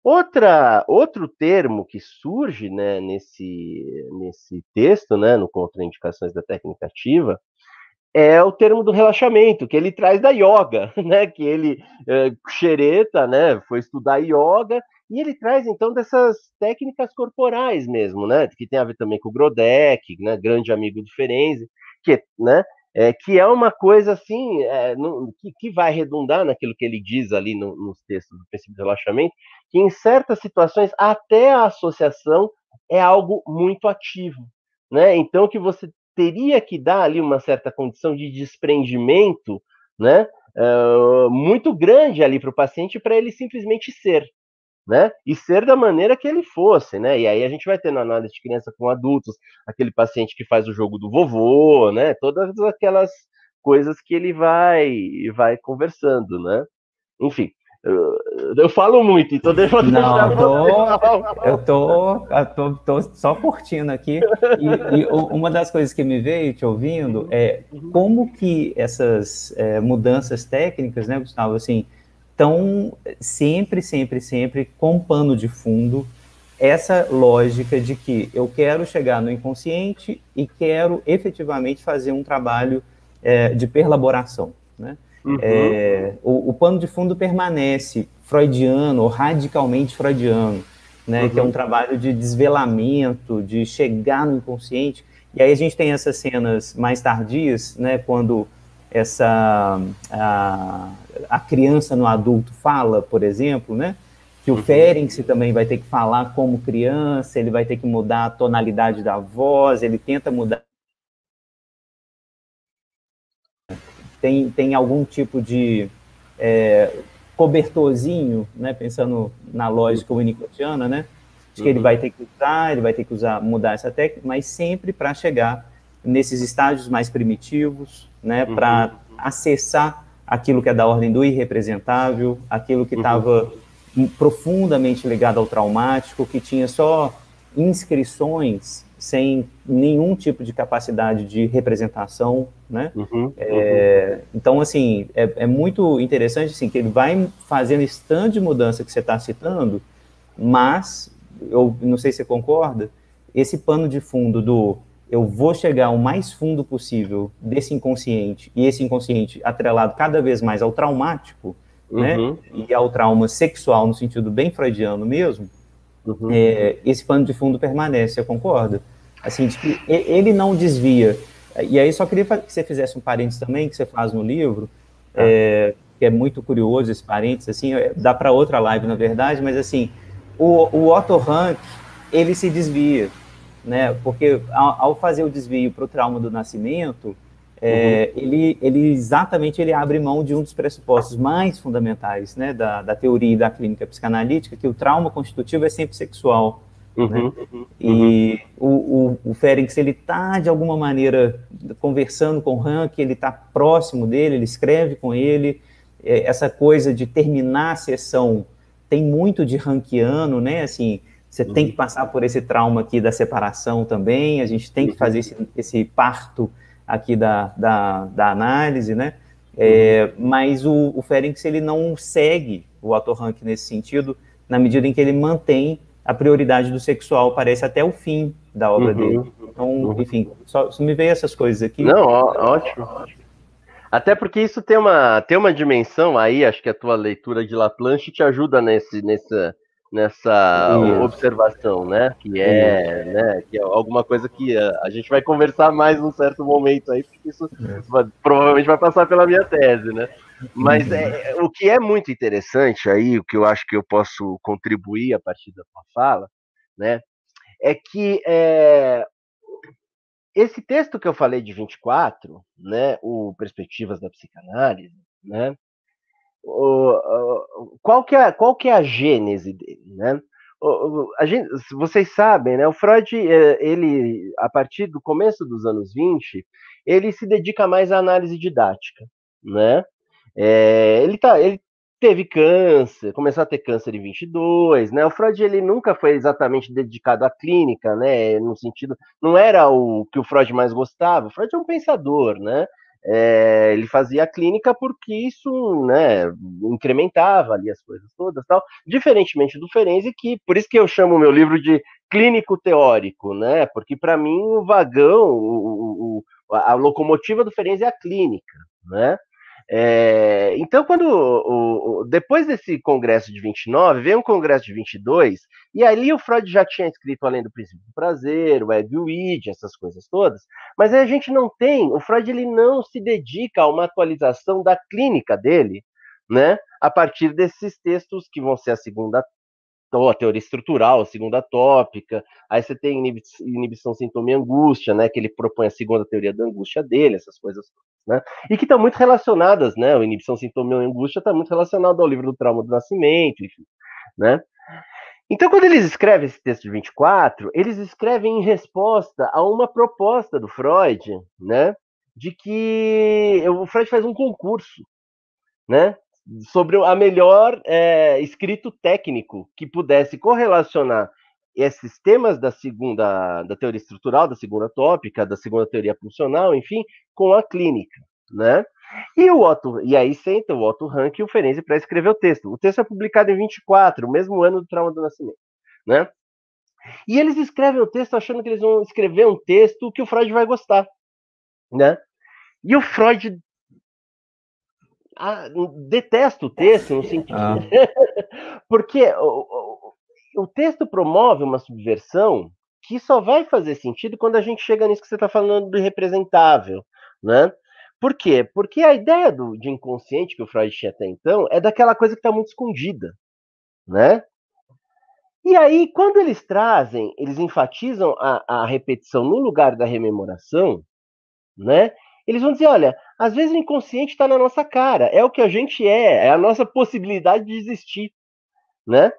Outra, outro termo que surge né, nesse, nesse texto, né, no Contraindicações da Técnica Ativa, é o termo do relaxamento, que ele traz da yoga, né, que ele, é, xereta, né, foi estudar yoga, e ele traz, então, dessas técnicas corporais mesmo, né, que tem a ver também com o Grodeck, né, grande amigo do Ferenzi, que, né, é, que é uma coisa assim, é, no, que, que, vai redundar naquilo que ele diz ali no, nos textos do princípio do relaxamento, que em certas situações até a associação é algo muito ativo, né? Então que você teria que dar ali uma certa condição de desprendimento, né? Uh, muito grande ali para o paciente para ele simplesmente ser, né? E ser da maneira que ele fosse, né? E aí a gente vai ter na análise de criança com adultos, aquele paciente que faz o jogo do vovô, né? Todas aquelas coisas que ele vai vai conversando, né? Enfim, eu, eu falo muito, então deixa eu Não, tô, eu tô, eu tô, tô, só curtindo aqui. E, e, uma das coisas que me veio te ouvindo é como que essas é, mudanças técnicas, né, Gustavo, assim, estão sempre, sempre, sempre com pano de fundo essa lógica de que eu quero chegar no inconsciente e quero efetivamente fazer um trabalho é, de perlaboração, né? Uhum. É, o, o, pano de fundo permanece freudiano radicalmente freudiano, né? Uhum. Que é um uhum. trabalho de desvelamento, de chegar no inconsciente. E aí a gente tem essas cenas mais tardias, né? Quando essa a, a criança no adulto fala, por exemplo, né? Que o uhum. Ferenc também vai ter que falar como criança, ele vai ter que mudar a tonalidade da voz, ele tenta mudar. Tem, tem algum tipo de é, cobertorzinho, né? Pensando na lógica winnicottiana, né? De que uhum. ele vai ter que usar, ele vai ter que usar, mudar essa técnica, mas sempre para chegar nesses estágios mais primitivos, né, uhum. para acessar aquilo que é da ordem do irrepresentável, aquilo que estava uhum. profundamente ligado ao traumático, que tinha só inscrições sem nenhum tipo de capacidade de representação, né? Uhum, é, uhum. então, assim, é, é, muito interessante, assim, que ele vai fazendo esse tanto de mudança que você está citando, mas, eu não sei se você concorda, esse pano de fundo do eu vou chegar o mais fundo possível desse inconsciente, e esse inconsciente atrelado cada vez mais ao traumático, né, uhum. né, e ao trauma sexual, no sentido bem freudiano mesmo, uhum. é, esse pano de fundo permanece, você concorda? Assim, de que ele não desvia. E aí só queria que você fizesse um parênteses também, que você faz no livro, ah. é, que é muito curioso esse parênteses, assim, é, dá para outra live, na verdade, mas assim, o, o Otto Rank, ele se desvia, né? Porque ao, ao fazer o desvio para o trauma do nascimento, é, uhum. ele, ele exatamente ele abre mão de um dos pressupostos mais fundamentais, né, da, da teoria e da clínica psicanalítica, que o trauma constitutivo é sempre sexual. Uhum, né? uhum, e o, o, o Ferenc, ele está, de alguma maneira, conversando com o Rank, ele está próximo dele, ele escreve com ele, é, essa coisa de terminar a sessão tem muito de Rankiano, né, assim, você uhum. tem que passar por esse trauma aqui da separação também, a gente tem que uhum. fazer esse, esse parto aqui da, da, da análise, né? É, uhum. mas o, o Ferenc, ele não segue o Otto Rank nesse sentido, na medida em que ele mantém a prioridade do sexual, parece até o fim da obra uhum. dele. Então, uhum. enfim, só, só, me veio essas coisas aqui. Não, ó, ótimo, ótimo. Até porque isso tem uma, tem uma dimensão aí, acho que a tua leitura de Laplanche te ajuda nesse, nessa, nessa observação, né? Que é, né? Que é alguma coisa que a, a, gente vai conversar mais num certo momento aí, porque isso vai, provavelmente vai passar pela minha tese, né? Mas é, o que é muito interessante aí, o que eu acho que eu posso contribuir a partir da sua fala, né? É que é, esse texto que eu falei de 24, né? O Perspectivas da Psicanálise, né? Qual, que é, qual que é a gênese dele, né? A gente, vocês sabem, né? O Freud, é, ele, a partir do começo dos anos 20, ele se dedica mais à análise didática, né? É, ele, tá, ele teve câncer, começou a ter câncer em 22, né? O Freud ele nunca foi exatamente dedicado à clínica, né? No sentido, não era o que o Freud mais gostava. O Freud é um pensador, né? É, ele fazia a clínica porque isso, né, incrementava ali as coisas todas, tal. Diferentemente do Ferenzi, que por isso que eu chamo o meu livro de clínico teórico, né? Porque para mim o vagão, o, o, a locomotiva do Ferenzi é a clínica, né? É, então, quando o, o, depois desse congresso de 29, veio um congresso de 22, e ali o Freud já tinha escrito Além do Princípio do Prazer, o Ego essas coisas todas, mas a gente não tem, o Freud ele não se dedica a uma atualização da clínica dele, né, a partir desses textos que vão ser a segunda a teoria estrutural, a segunda tópica, aí você tem inibição, sintoma e angústia, né, que ele propõe a segunda teoria da angústia dele, essas coisas, né, e que estão muito relacionadas, né, o inibição, sintoma e angústia está muito relacionado ao livro do trauma do nascimento, enfim, né. Então, quando eles escrevem esse texto de 24, eles escrevem em resposta a uma proposta do Freud, né, de que o Freud faz um concurso, né, sobre a melhor é, escrito técnico que pudesse correlacionar esses temas da segunda da teoria estrutural, da segunda tópica, da segunda teoria funcional, enfim, com a clínica, né? E o Otto, e aí senta o Otto Rank e o Ferenczi para escrever o texto. O texto é publicado em 24, o mesmo ano do trauma do nascimento, né? E eles escrevem o texto achando que eles vão escrever um texto que o Freud vai gostar, né? E o Freud ah, detesto o texto no sentido. Ah. porque o, o, o, texto promove uma subversão que só vai fazer sentido quando a gente chega nisso que você está falando do representável, né? Por quê? Porque a ideia do, de inconsciente que o Freud tinha até então é daquela coisa que está muito escondida, né? E aí, quando eles trazem, eles enfatizam a, a repetição no lugar da rememoração, né? Eles vão dizer, olha, às vezes o inconsciente está na nossa cara, é o que a gente é, é a nossa possibilidade de existir, né?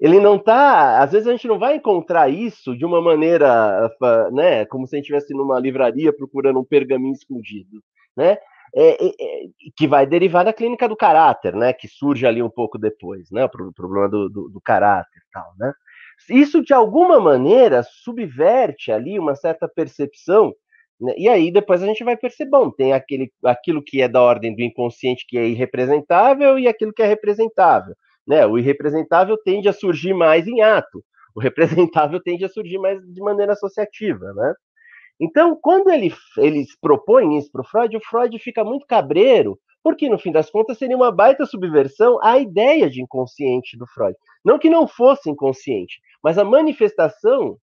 Ele não tá, às vezes a gente não vai encontrar isso de uma maneira, né, como se a gente estivesse numa livraria procurando um pergaminho escondido, né? É, é, é, que vai derivar da clínica do caráter, né? Que surge ali um pouco depois, né? O problema do, do, do caráter, tal, né? Isso de alguma maneira subverte ali uma certa percepção? E aí depois a gente vai perceber, bom, tem aquele, aquilo que é da ordem do inconsciente que é irrepresentável e aquilo que é representável. Né? O irrepresentável tende a surgir mais em ato, o representável tende a surgir mais de maneira associativa. Né? Então, quando ele, eles propõem isso para o Freud, o Freud fica muito cabreiro, porque no fim das contas seria uma baita subversão à ideia de inconsciente do Freud. Não que não fosse inconsciente, mas a manifestação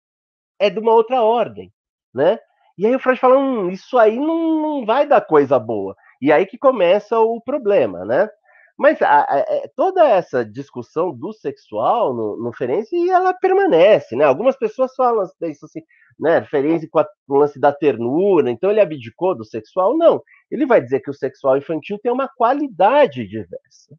é de uma outra ordem, né? E aí o Freud fala, hum, isso aí não, não vai dar coisa boa. E aí que começa o problema, né? Mas a, a, é, toda essa discussão do sexual no, no Ferenci, ela permanece, né? Algumas pessoas falam isso assim, né? Ferenci com, o lance da ternura, então ele abdicou do sexual? Não. Ele vai dizer que o sexual infantil tem uma qualidade diversa,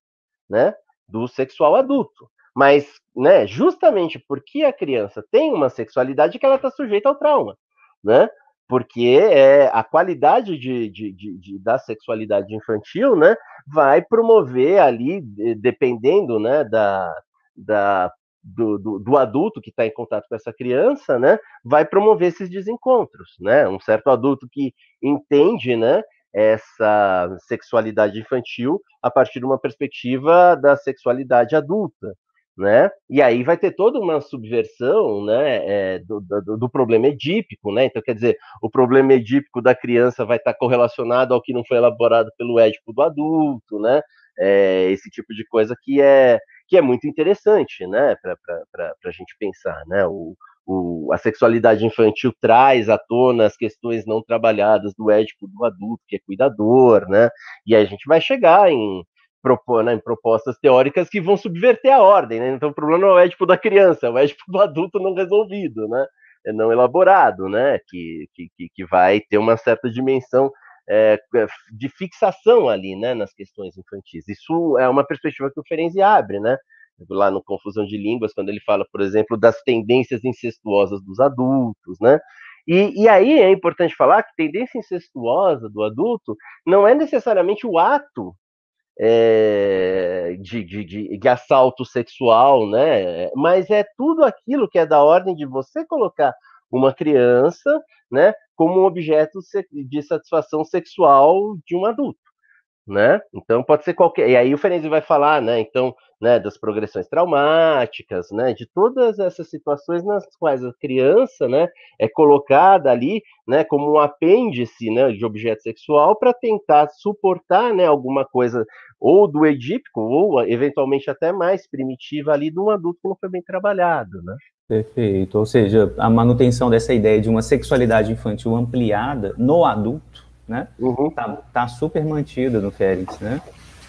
né? Do sexual adulto. Mas, né, justamente porque a criança tem uma sexualidade que ela está sujeita ao trauma, né? Porque é, a qualidade de, de, de, de, da sexualidade infantil, né, vai promover ali, dependendo, né, da, da do, do, do, adulto que está em contato com essa criança, né, vai promover esses desencontros, né, um certo adulto que entende, né, essa sexualidade infantil a partir de uma perspectiva da sexualidade adulta, né? E aí vai ter toda uma subversão, né, é, do, do, do, problema edípico, né? Então, quer dizer, o problema edípico da criança vai estar correlacionado ao que não foi elaborado pelo édipo do adulto, né? É, esse tipo de coisa que é que é muito interessante, né, para a gente pensar, né? O, o, a sexualidade infantil traz à tona as questões não trabalhadas do édipo do adulto, que é cuidador, né? E aí a gente vai chegar em né, propostas teóricas que vão subverter a ordem, né? Então o problema não é tipo da criança, é o édipo do adulto não resolvido, né? É não elaborado, né? Que, que, que vai ter uma certa dimensão é, de fixação ali, né? Nas questões infantis. Isso é uma perspectiva que o Ferenczi abre, né? Lá no Confusão de Línguas, quando ele fala, por exemplo, das tendências incestuosas dos adultos, né? E, e, aí é importante falar que tendência incestuosa do adulto não é necessariamente o ato é, de, de, de, de, assalto sexual, né? Mas é tudo aquilo que é da ordem de você colocar uma criança, né, como um objeto de satisfação sexual de um adulto né? Então pode ser qualquer. E aí o Ferenzi vai falar, né? Então, né, das progressões traumáticas, né? De todas essas situações nas quais a criança, né, é colocada ali, né, como um apêndice, né, de objeto sexual para tentar suportar, né, alguma coisa ou do edípico ou eventualmente até mais primitiva ali de um adulto que não foi bem trabalhado, né? Perfeito. Ou seja, a manutenção dessa ideia de uma sexualidade infantil ampliada no adulto né? Uhum. Tá, tá, super mantida no Félix, né?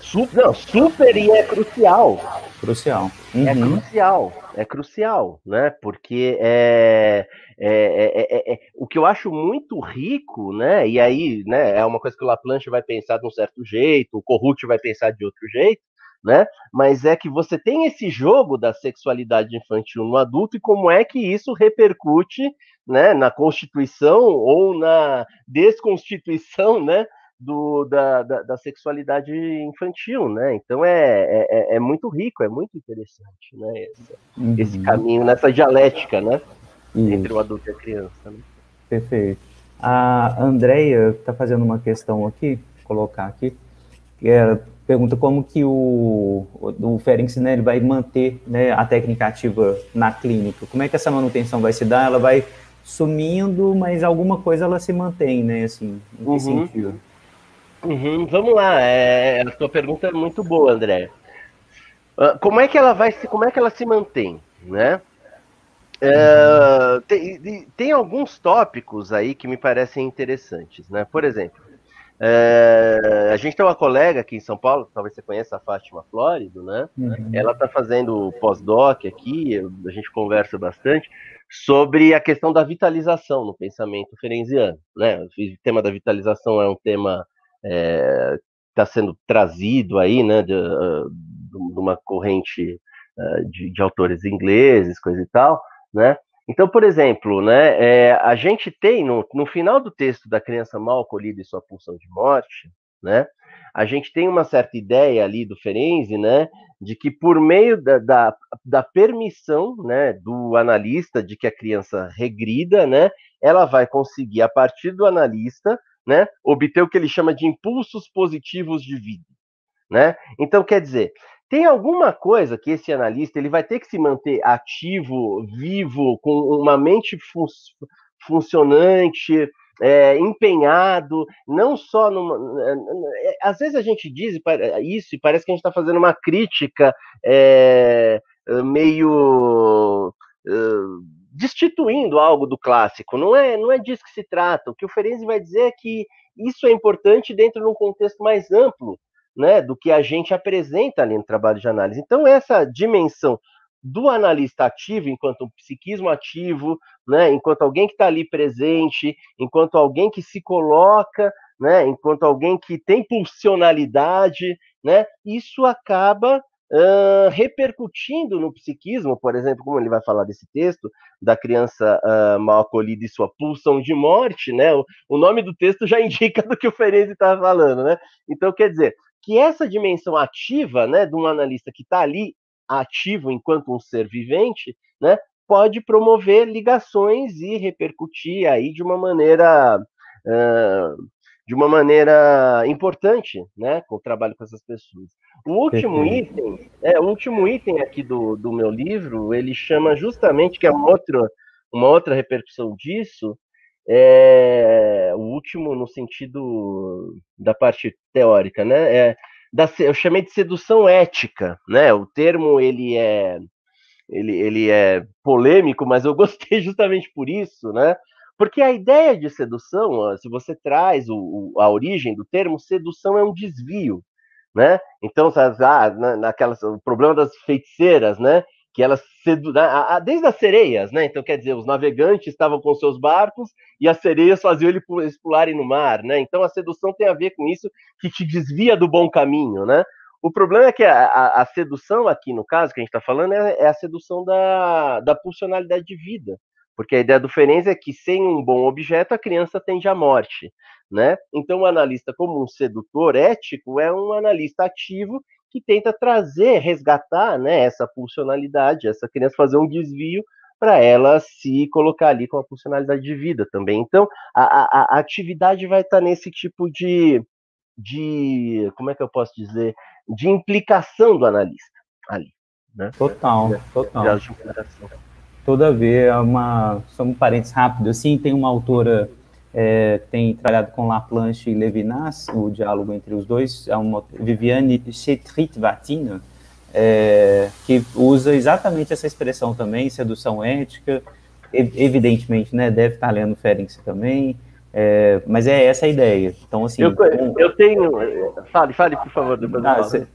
Super, não, super e é crucial. Crucial. É uhum. É crucial, é crucial, né? Porque é, é, é, o que eu acho muito rico, né? E aí, né, é uma coisa que o Laplanche vai pensar de um certo jeito, o Corrute vai pensar de outro jeito, né? Mas é que você tem esse jogo da sexualidade infantil no adulto e como é que isso repercute, né, na constituição ou na desconstituição, né, do, da, da, da sexualidade infantil, né? Então é, é, é, é muito rico, é muito interessante, né? Esse, uhum. esse caminho nessa dialética, né, isso. entre o adulto e a criança. Né? Perfeito. A Andrea está fazendo uma questão aqui, colocar aqui, que é pergunta como que o, o Ferenc né, ele vai manter né, a técnica ativa na clínica. Como é que essa manutenção vai se dar? Ela vai sumindo, mas alguma coisa ela se mantém, né? Assim, em que uhum. sentido? Uhum. Vamos lá, é, a sua pergunta é muito boa, André. Uh, como é que ela vai se, como é que ela se mantém, né? Uh, tem, tem alguns tópicos aí que me parecem interessantes, né? Por exemplo, é, a gente tem uma colega aqui em São Paulo, talvez você conheça a Fátima Flórido, né? Uhum. Ela está fazendo pós-doc aqui, a gente conversa bastante sobre a questão da vitalização no pensamento ferenziano, né? O tema da vitalização é um tema é, que está sendo trazido aí, né, de, de uma corrente uh, de, de autores ingleses, coisa e tal, né? Então, por exemplo, né, é, a gente tem no, no, final do texto da criança mal acolhida e sua pulsão de morte, né, a gente tem uma certa ideia ali do Ferenzi, né, de que por meio da, da, da, permissão, né, do analista de que a criança regrida, né, ela vai conseguir a partir do analista, né, obter o que ele chama de impulsos positivos de vida, né? Então, quer dizer, tem alguma coisa que esse analista ele vai ter que se manter ativo, vivo, com uma mente fun funcionante, é, empenhado, não só numa. É, é, às vezes a gente diz isso e parece que a gente está fazendo uma crítica é, meio. destituindo algo do clássico. Não é, não é disso que se trata. O que o Ferenzi vai dizer é que isso é importante dentro de um contexto mais amplo né, do que a gente apresenta ali no trabalho de análise. Então, essa dimensão do analista ativo, enquanto um psiquismo ativo, né, enquanto alguém que está ali presente, enquanto alguém que se coloca, né, enquanto alguém que tem pulsionalidade, né, isso acaba uh, repercutindo no psiquismo, por exemplo, como ele vai falar desse texto, da criança uh, mal acolhida e sua pulsão de morte, né, o, o nome do texto já indica do que o Ferenzi está falando, né, então quer dizer, que essa dimensão ativa, né, de um analista que está ali ativo enquanto um ser vivente, né, pode promover ligações e repercutir aí de uma maneira uh, de uma maneira importante, né, com o trabalho com essas pessoas. O último item, é, o último item aqui do, do meu livro, ele chama justamente que é um outro, uma outra repercussão disso, é, o último no sentido da parte teórica, né? É, da, eu chamei de sedução ética, né? O termo ele é ele, ele é polêmico, mas eu gostei justamente por isso, né? Porque a ideia de sedução, se você traz o, a origem do termo, sedução é um desvio, né? Então, ah, naquelas, o problema das feiticeiras, né? Que elas sedu... Né, desde as sereias, né? Então quer dizer, os navegantes estavam com seus barcos e as sereias faziam eles pularem no mar, né? Então a sedução tem a ver com isso que te desvia do bom caminho, né? O problema é que a, a, a sedução aqui no caso que a gente está falando é, é, a sedução da, da pulsionalidade de vida, porque a ideia do Ferenc é que sem um bom objeto a criança tende à morte, né? Então o analista como um sedutor ético é um analista ativo que tenta trazer, resgatar né, essa funcionalidade, essa criança fazer um desvio para ela se colocar ali com a funcionalidade de vida também. Então, a, a, a atividade vai estar tá nesse tipo de, de, como é que eu posso dizer, de implicação do analista ali. Né? Total, total. Toda vez, é uma, só um parênteses rápido, assim, tem uma autora é, tem trabalhado com Laplanche e Levinas, o diálogo entre os dois, é uma Viviane Chetrit-Vatina, é, que usa exatamente essa expressão também, sedução ética, evidentemente, né, deve estar lendo Ferenc também, é, mas é essa a ideia. Então, assim... Eu, eu tenho... Fale, fale, por favor, depois ah, cê,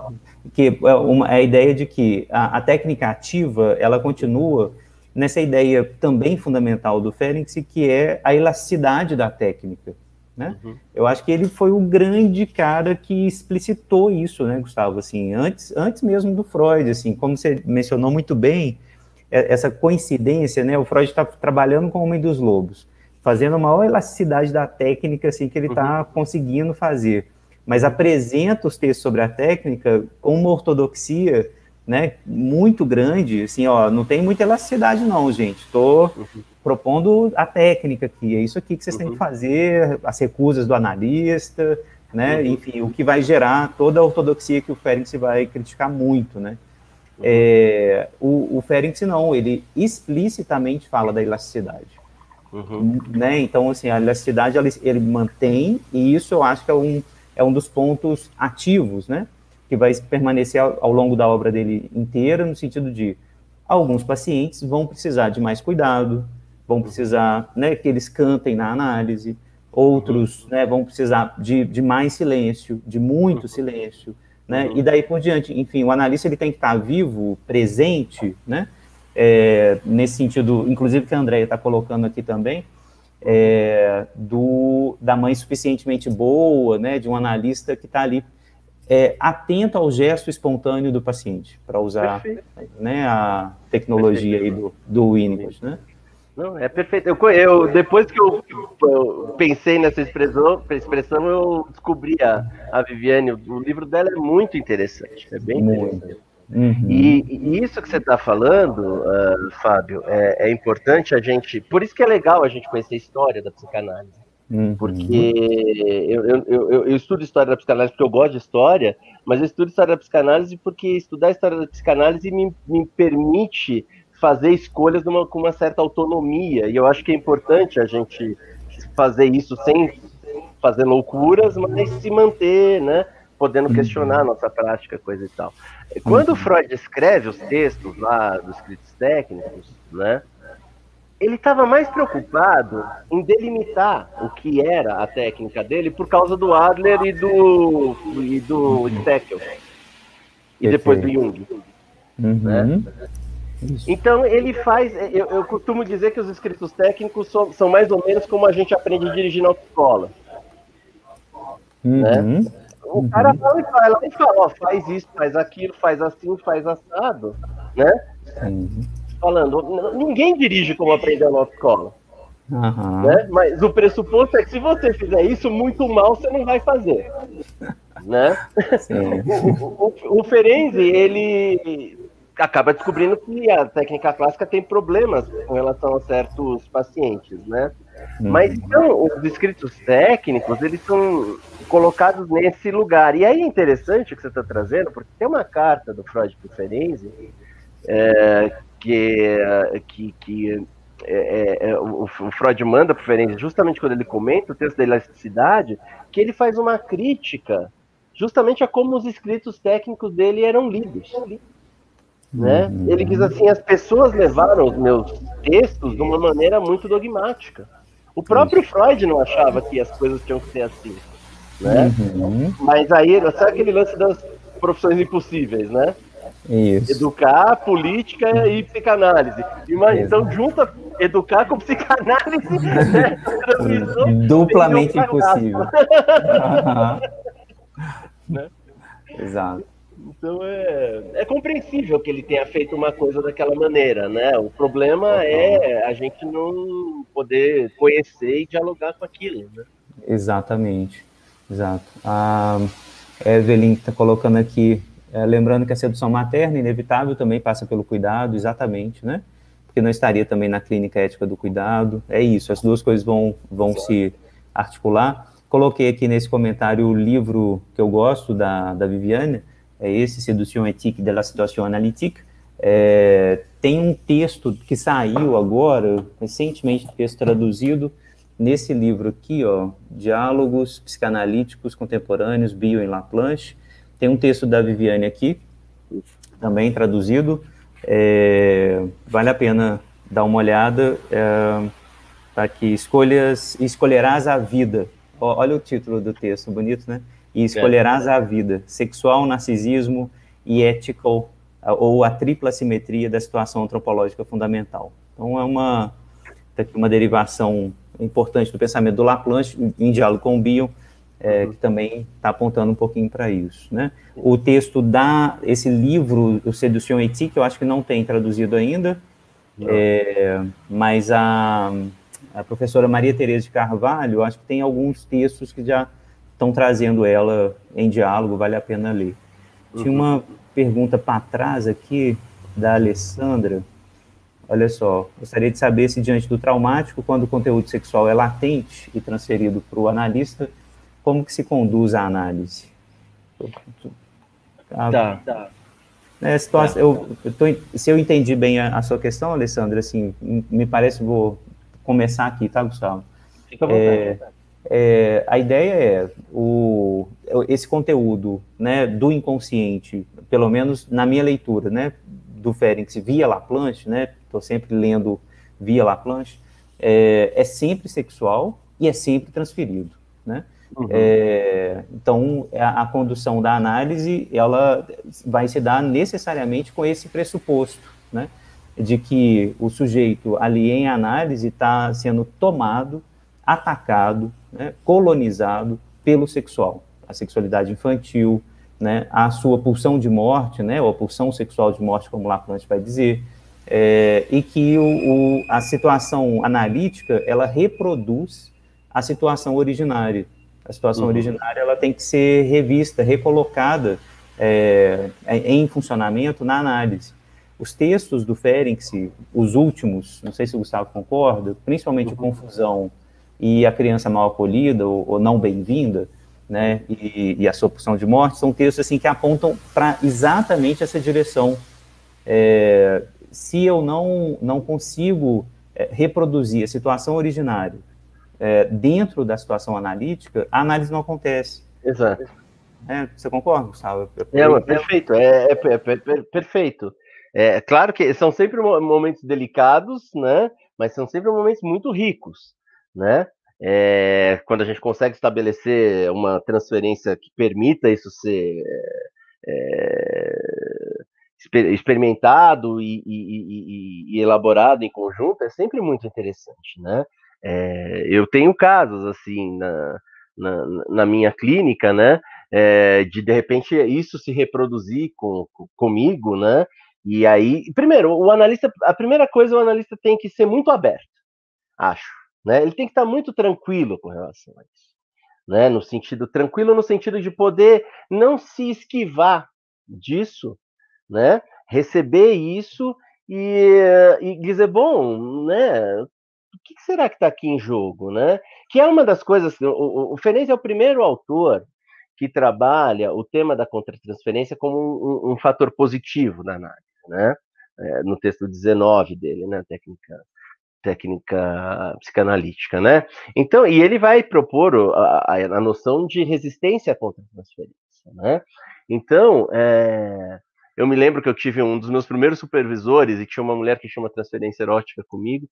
que é uma, é a ideia de que a, a técnica ativa, ela continua nessa ideia também fundamental do Ferenc, que é a elasticidade da técnica. Né? Uhum. Eu acho que ele foi o grande cara que explicitou isso, né, Gustavo? Assim, antes, antes mesmo do Freud, assim, como você mencionou muito bem, é, essa coincidência, né? O Freud está trabalhando com o Homem dos Lobos, fazendo a maior elasticidade da técnica, assim, que ele está uhum. conseguindo fazer. Mas apresenta os textos sobre a técnica com uma ortodoxia né, muito grande, assim, ó, não tem muita elasticidade não, gente, estou uhum. propondo a técnica aqui, é isso aqui que vocês uhum. têm que uhum. fazer, as recusas do analista, né, uhum. enfim, o que vai gerar toda a ortodoxia que o Ferenc vai criticar muito, né. Uhum. É, o, o Ferenc não, ele explicitamente fala da elasticidade, uhum. né, então, assim, a elasticidade ele, ele mantém, e isso eu acho que é um, é um dos pontos ativos, né, que vai permanecer ao, ao longo da obra dele inteira, no sentido de alguns pacientes vão precisar de mais cuidado, vão precisar né, que eles cantem na análise, outros né, vão precisar de, de mais silêncio, de muito silêncio, né, e daí por diante. Enfim, o analista ele tem que estar vivo, presente, né, é, nesse sentido, inclusive que a Andrea está colocando aqui também, é, do, da mãe suficientemente boa, né, de um analista que está ali é, atento ao gesto espontâneo do paciente, para usar né, a tecnologia aí do, do Winnicott, né? Não, é perfeito. Eu, eu, depois que eu, eu, pensei nessa expressão, expressão eu descobri a, a Viviane. O livro dela é muito interessante. É bem interessante. Uhum. E, e, isso que você está falando, uh, Fábio, é, é, importante a gente. Por isso que é legal a gente conhecer a história da psicanálise. Uhum. Porque eu, eu, eu, eu, estudo história da psicanálise porque eu gosto de história, mas eu estudo história da psicanálise porque estudar a história da psicanálise me, me permite fazer escolhas numa, com uma certa autonomia. E eu acho que é importante a gente fazer isso sem fazer loucuras, mas se manter, né? Podendo uhum. questionar a nossa prática, coisa e tal. Quando uhum. Freud escreve os textos lá dos escritos técnicos, né? Ele estava mais preocupado em delimitar o que era a técnica dele por causa do Adler e do, e do Steckel. E depois do Jung. Uhum. Né? Então ele faz. Eu, eu, costumo dizer que os escritos técnicos são, são, mais ou menos como a gente aprende a dirigir na autoescola. Uhum. Né? O cara vai lá e fala, ó, faz isso, faz aquilo, faz assim, faz assado, né? Uhum falando, ninguém dirige como aprendeu na escola. Uhum. Né? Mas o pressuposto é que se você fizer isso muito mal, você não vai fazer. né? o, o, o Ferenzi, ele acaba descobrindo que a técnica clássica tem problemas com relação a certos pacientes, né? Uhum. Mas então, os escritos técnicos, eles são colocados nesse lugar. E aí é interessante o que você está trazendo, porque tem uma carta do Freud para o Ferenzi, é, que, que, que é, é, é o, o, Freud manda para o Ferenc justamente quando ele comenta o texto da elasticidade, que ele faz uma crítica justamente a como os escritos técnicos dele eram lidos. Né? Uhum. Ele diz assim: as pessoas levaram os meus textos de uma maneira muito dogmática. O próprio Freud não achava que as coisas tinham que ser assim. Né? Uhum. Mas aí, sabe aquele lance das profissões impossíveis, né? Isso. Educar, política e psicanálise. Então, junta educar com psicanálise, né? Duplamente impossível. né? Exato. Então é, é compreensível que ele tenha feito uma coisa daquela maneira, né? O problema é a gente não poder conhecer e dialogar com aquilo, né? Exatamente, exato. A Evelyn está colocando aqui é, lembrando que a sedução materna, inevitável, também passa pelo cuidado, exatamente, né? porque não estaria também na clínica ética do cuidado. É isso, as duas coisas vão, vão se articular. Coloquei aqui nesse comentário o livro que eu gosto da, da Viviane, é esse, Sedução Éthique de la Situation Analytique. É, tem um texto que saiu agora, recentemente, texto traduzido, nesse livro aqui, ó, Diálogos Psicanalíticos Contemporâneos, Bio em Laplanche. Tem um texto da Viviane aqui, também traduzido. É, vale a pena dar uma olhada. É, tá aqui, escolhas, escolherás a vida. Ó, olha o título do texto, bonito, né? E escolherás a vida, sexual, narcisismo e ético, ou a tripla simetria da situação antropológica fundamental. Então, é uma, tá uma derivação importante do pensamento do Laplanche, em diálogo com o Bion, é, uhum. que também está apontando um pouquinho para isso. Né? O texto da, esse livro, o Sedução Éthique, eu acho que não tem traduzido ainda, é, mas a, a professora Maria Tereza de Carvalho, eu acho que tem alguns textos que já estão trazendo ela em diálogo, vale a pena ler. Uhum. Tinha uma pergunta para trás aqui, da Alessandra, Olha só, gostaria de saber se diante do traumático, quando o conteúdo sexual é latente e transferido para o analista, como que se conduz a análise? A, tá, tá. É, situação, tá. eu, eu tô, se eu entendi bem a, a, sua questão, Alessandra, assim, me parece, vou começar aqui, tá, Gustavo? Fica à vontade. É, é, a ideia é o, esse conteúdo né, do inconsciente, pelo menos na minha leitura, né, do Ferenc via Laplanche, né, estou sempre lendo via Laplanche, é, é, sempre sexual e é sempre transferido, né? Uhum. É, então, a, a, condução da análise, ela vai se dar necessariamente com esse pressuposto, né? De que o sujeito ali em análise está sendo tomado, atacado, né, colonizado pelo sexual, a sexualidade infantil, né, a sua pulsão de morte, né, ou a pulsão sexual de morte, como Laplante vai dizer, é, e que o, o, a situação analítica, ela reproduz a situação originária. A situação uhum. originária, ela tem que ser revista, recolocada é, em funcionamento na análise. Os textos do Ferenc, os últimos, não sei se o Gustavo concorda, principalmente uhum. Confusão e A Criança Mal Acolhida, ou, ou Não Bem-vinda, né, e, e, a sua pulsão de morte, são textos assim que apontam para exatamente essa direção. É, se eu não, não consigo é, reproduzir a situação originária é, dentro da situação analítica, a análise não acontece. Exato. É, você concorda, Gustavo? É, é perfeito, é, é, é perfeito. É claro que são sempre momentos delicados, né? Mas são sempre momentos muito ricos, né? É, quando a gente consegue estabelecer uma transferência que permita isso ser é, experimentado e, e, e, e, elaborado em conjunto, é sempre muito interessante, né? É, eu tenho casos assim na, na, na minha clínica, né? É, de de repente isso se reproduzir com, com, comigo, né? E aí, primeiro, o analista, a primeira coisa, o analista tem que ser muito aberto, acho né? Ele tem que estar muito tranquilo com relação a isso. Né? No sentido, tranquilo no sentido de poder não se esquivar disso, né? Receber isso e, e dizer, bom, né? O que será que está aqui em jogo, né? Que é uma das coisas. O, o Ferenc é o primeiro autor que trabalha o tema da contratransferência como um, um, fator positivo na análise, né? É, no texto 19 dele, né? Técnica técnica psicanalítica, né? Então, e ele vai propor a, a, noção de resistência contra transferência, né? Então, é, eu me lembro que eu tive um dos meus primeiros supervisores e tinha uma mulher que chama transferência erótica comigo,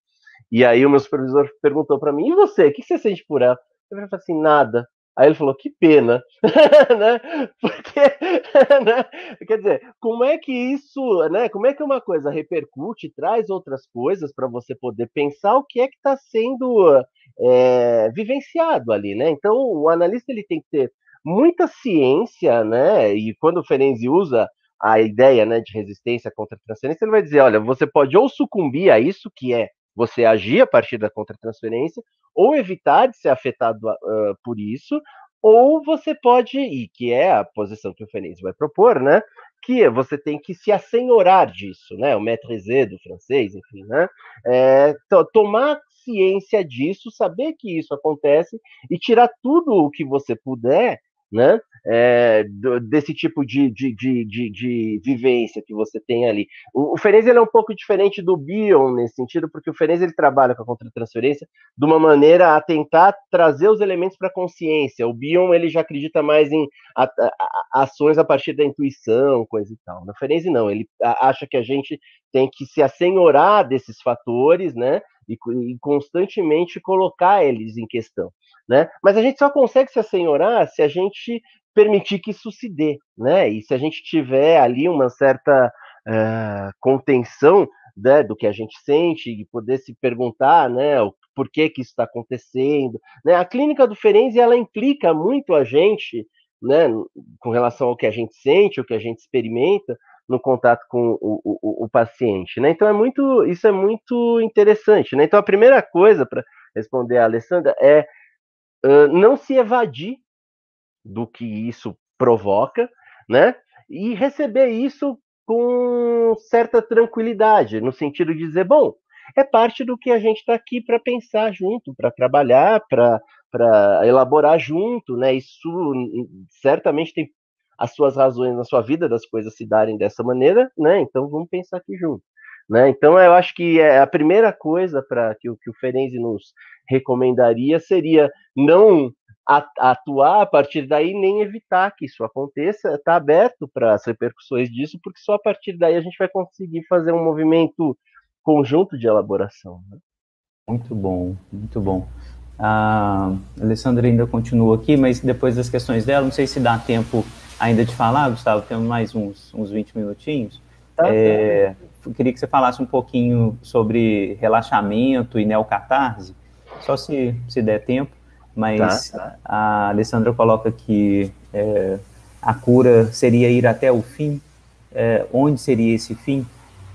e aí o meu supervisor perguntou para mim, e você, o que você sente por ela? Eu falei assim, nada. Aí ele falou, que pena, né? Porque, né? quer dizer, como é que isso, né? Como é que uma coisa repercute, traz outras coisas para você poder pensar o que é que está sendo é, vivenciado ali, né? Então, o analista ele tem que ter muita ciência, né? E quando o Ferenczi usa a ideia, né, de resistência contra a transferência, ele vai dizer, olha, você pode ou sucumbir a isso que é você agir a partir da contratransferência, ou evitar de ser afetado uh, por isso, ou você pode, e que é a posição que o Ferenc vai propor, né? que você tem que se assenhorar disso, né? O maîtrise do francês, enfim, né? É, tomar ciência disso, saber que isso acontece e tirar tudo o que você puder né? É, desse tipo de, de, de, de, de vivência que você tem ali. O, o Ferenc é um pouco diferente do Bion nesse sentido, porque o Ferenc ele trabalha com a contratransferência de uma maneira a tentar trazer os elementos para a consciência. O Bion ele já acredita mais em a, a, ações a partir da intuição, coisa e tal. No Ferenc não, ele acha que a gente tem que se assenhorar desses fatores, né? E, e constantemente colocar eles em questão né? Mas a gente só consegue se assenhorar se a gente permitir que isso se dê, né? E se a gente tiver ali uma certa uh, contenção né, do que a gente sente e poder se perguntar, né, o por que que isso está acontecendo, né? A clínica do Ferenzi ela implica muito a gente, né, com relação ao que a gente sente, o que a gente experimenta no contato com o, o, o paciente, né? Então é muito, isso é muito interessante, né? Então a primeira coisa para responder a Alessandra é não se evadir do que isso provoca, né? E receber isso com certa tranquilidade, no sentido de dizer, bom, é parte do que a gente está aqui para pensar junto, para trabalhar, para elaborar junto, né? Isso certamente tem as suas razões na sua vida das coisas se darem dessa maneira, né? Então vamos pensar aqui junto. Né? Então, eu acho que é a primeira coisa para que, que o Ferenzi nos recomendaria seria não atuar a partir daí, nem evitar que isso aconteça, está aberto para as repercussões disso, porque só a partir daí a gente vai conseguir fazer um movimento conjunto de elaboração. Né? Muito bom, muito bom. A Alessandra ainda continua aqui, mas depois das questões dela, não sei se dá tempo ainda de falar, Gustavo, temos mais uns, uns 20 minutinhos. Tá, é, queria que você falasse um pouquinho sobre relaxamento e neocatarse, só se, se der tempo, mas tá, tá. a Alessandra coloca que é, a cura seria ir até o fim. É, onde seria esse fim?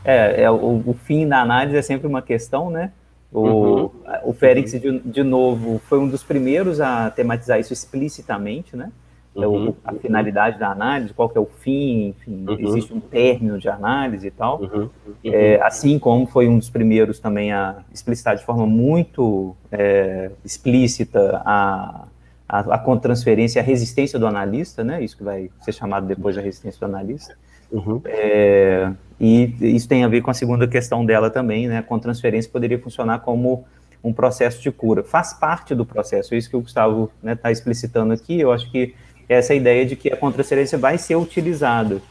É, é o, o, fim da análise é sempre uma questão, né? O, uhum. o Félix, de, de novo, foi um dos primeiros a tematizar isso explicitamente, né? É uhum, a finalidade da análise, qual que é o fim, enfim, uhum. existe um término de análise e tal. Uhum, uhum, é, assim como foi um dos primeiros também a explicitar de forma muito é, explícita a, a, a contransferência a resistência do analista, né? Isso que vai ser chamado depois a resistência do analista. Uhum. É, e isso tem a ver com a segunda questão dela também, né? A contransferência poderia funcionar como um processo de cura. Faz parte do processo, é isso que o Gustavo está né, tá explicitando aqui. Eu acho que essa ideia de que a contrasserência vai ser utilizada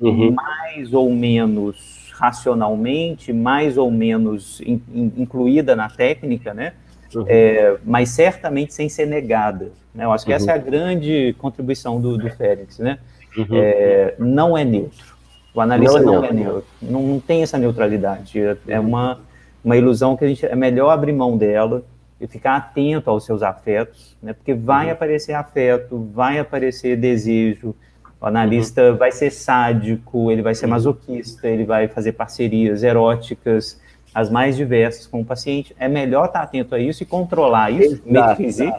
uhum. mais ou menos racionalmente, mais ou menos in, in, incluída na técnica, né? Uhum. É, mas certamente sem ser negada. Né? Eu acho que uhum. essa é a grande contribuição do, do Félix, né? Uhum. É, não é neutro. O analista não, é, não é neutro. Não, não, tem essa neutralidade. É, é uma, uma ilusão que a gente é melhor abrir mão dela e ficar atento aos seus afetos, né? Porque vai uhum. aparecer afeto, vai aparecer desejo. O analista uhum. vai ser sádico, ele vai ser uhum. masoquista, ele vai fazer parcerias eróticas, as mais diversas com o paciente. É melhor estar atento a isso e controlar isso, maîtriser.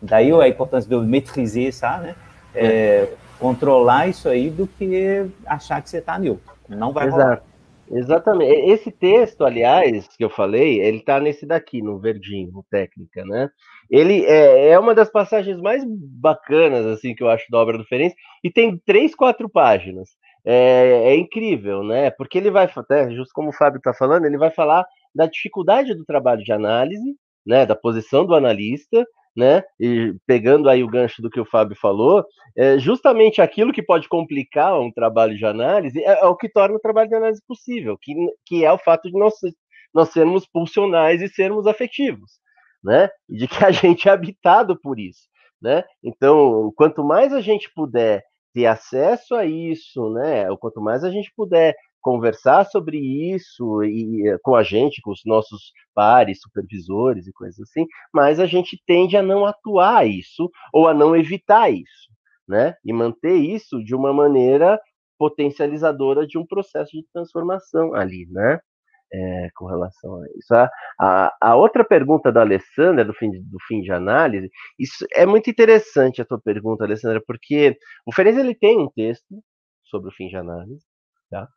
Daí a importância do maîtriser, sabe? Né? É, é. Controlar isso aí do que achar que você está neutro. Não vai Exato. rolar. Exatamente. Esse texto, aliás, que eu falei, ele está nesse daqui, no verdinho, técnica, né? Ele é, é, uma das passagens mais bacanas, assim, que eu acho da obra do Ferenc, e tem três, quatro páginas. É, é incrível, né? Porque ele vai, até, justo como o Fábio está falando, ele vai falar da dificuldade do trabalho de análise, né, da posição do analista, né? E pegando aí o gancho do que o Fábio falou, é justamente aquilo que pode complicar um trabalho de análise é, é, o que torna o trabalho de análise possível, que, que é o fato de nós, nós sermos pulsionais e sermos afetivos, né? De que a gente é habitado por isso, né? Então, quanto mais a gente puder ter acesso a isso, né? Quanto mais a gente puder conversar sobre isso e eh, com a gente, com os nossos pares, supervisores e coisas assim, mas a gente tende a não atuar isso ou a não evitar isso, né? E manter isso de uma maneira potencializadora de um processo de transformação ali, né? É, com relação a isso. A, a, a, outra pergunta da Alessandra, do fim, de, do fim de análise, isso é muito interessante a tua pergunta, Alessandra, porque o Ferenc ele tem um texto sobre o fim de análise, tá?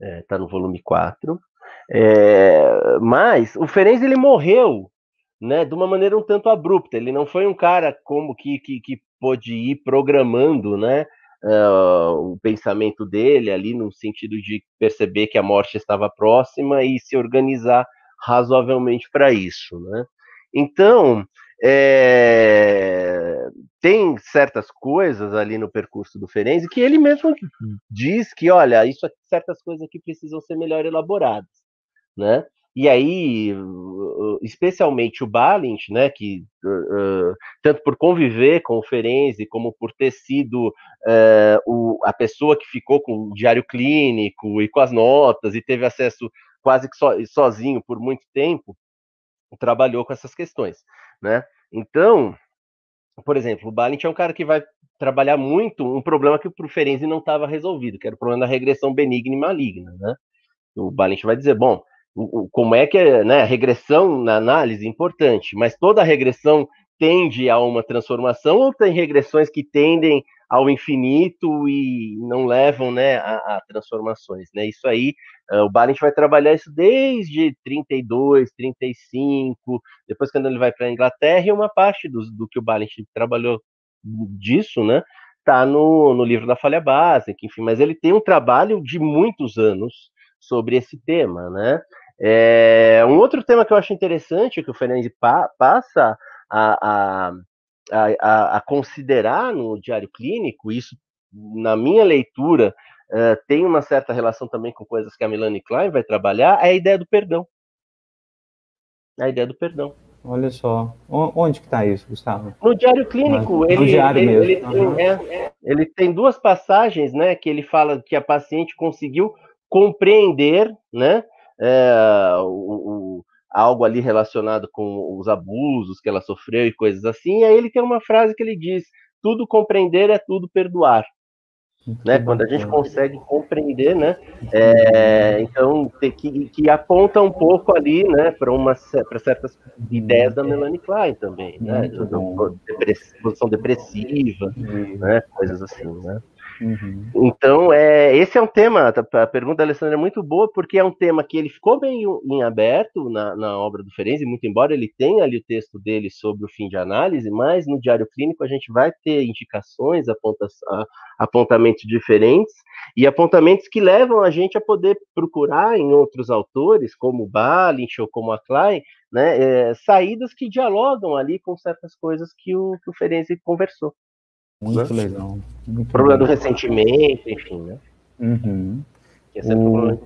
É, tá no volume 4. É, mas o Ferenc ele morreu, né, de uma maneira um tanto abrupta. Ele não foi um cara como que, que, que pôde ir programando, né, uh, o pensamento dele ali no sentido de perceber que a morte estava próxima e se organizar razoavelmente para isso, né? Então, é, tem certas coisas ali no percurso do Ferenzi que ele mesmo diz que, olha, isso, certas coisas aqui precisam ser melhor elaboradas, né? E aí, especialmente o Balint, né, que uh, tanto por conviver com o Ferenzi, como por ter sido uh, o, a pessoa que ficou com o diário clínico e com as notas e teve acesso quase que so, sozinho por muito tempo, trabalhou com essas questões, né? Então, por exemplo, o Balint é um cara que vai trabalhar muito um problema que o Ferenzi não estava resolvido, que era o problema da regressão benigna e maligna, né? O Balint vai dizer, bom, como é que é, né, regressão na análise importante, mas toda regressão tende a uma transformação ou tem regressões que tendem ao infinito e não levam né, a, a transformações. Né? Isso aí, uh, o Balint vai trabalhar isso desde 32, 35, depois quando ele vai para a Inglaterra, e uma parte do, do que o Balint trabalhou disso, né, está no, no livro da falha básica, enfim, mas ele tem um trabalho de muitos anos sobre esse tema, né? É, um outro tema que eu acho interessante que o Fernandes pa passa a, a, a, a, considerar no diário clínico, isso na minha leitura uh, tem uma certa relação também com coisas que a Melanie Klein vai trabalhar, é a ideia do perdão. A ideia do perdão. Olha só, onde que está isso, Gustavo? No diário clínico, ele, diário ele, ele, uhum. tem, é, ele, tem, duas passagens, né, que ele fala que a paciente conseguiu compreender, né, é, o, algo ali relacionado com os abusos que ela sofreu e coisas assim. E aí ele tem uma frase que ele diz: tudo compreender é tudo perdoar. Né? Quando a gente consegue compreender, né? É, então que, que aponta um pouco ali, né, para uma para certas ideias da Melanie Klein também, né? Posição depressiva, né? Coisas assim, né? Uhum. Então, é, esse é um tema, a pergunta da Alessandra é muito boa, porque é um tema que ele ficou bem em aberto na, na obra do Ferenzi, muito embora ele tenha ali o texto dele sobre o fim de análise, mas no diário clínico a gente vai ter indicações, aponta, apontamentos diferentes, e apontamentos que levam a gente a poder procurar em outros autores, como Balint ou como a Klein, né, é, saídas que dialogam ali com certas coisas que o, que o Ferenzi conversou. Muito né? legal. Muito problema do ressentimento, enfim, né? Uhum. Esse é o...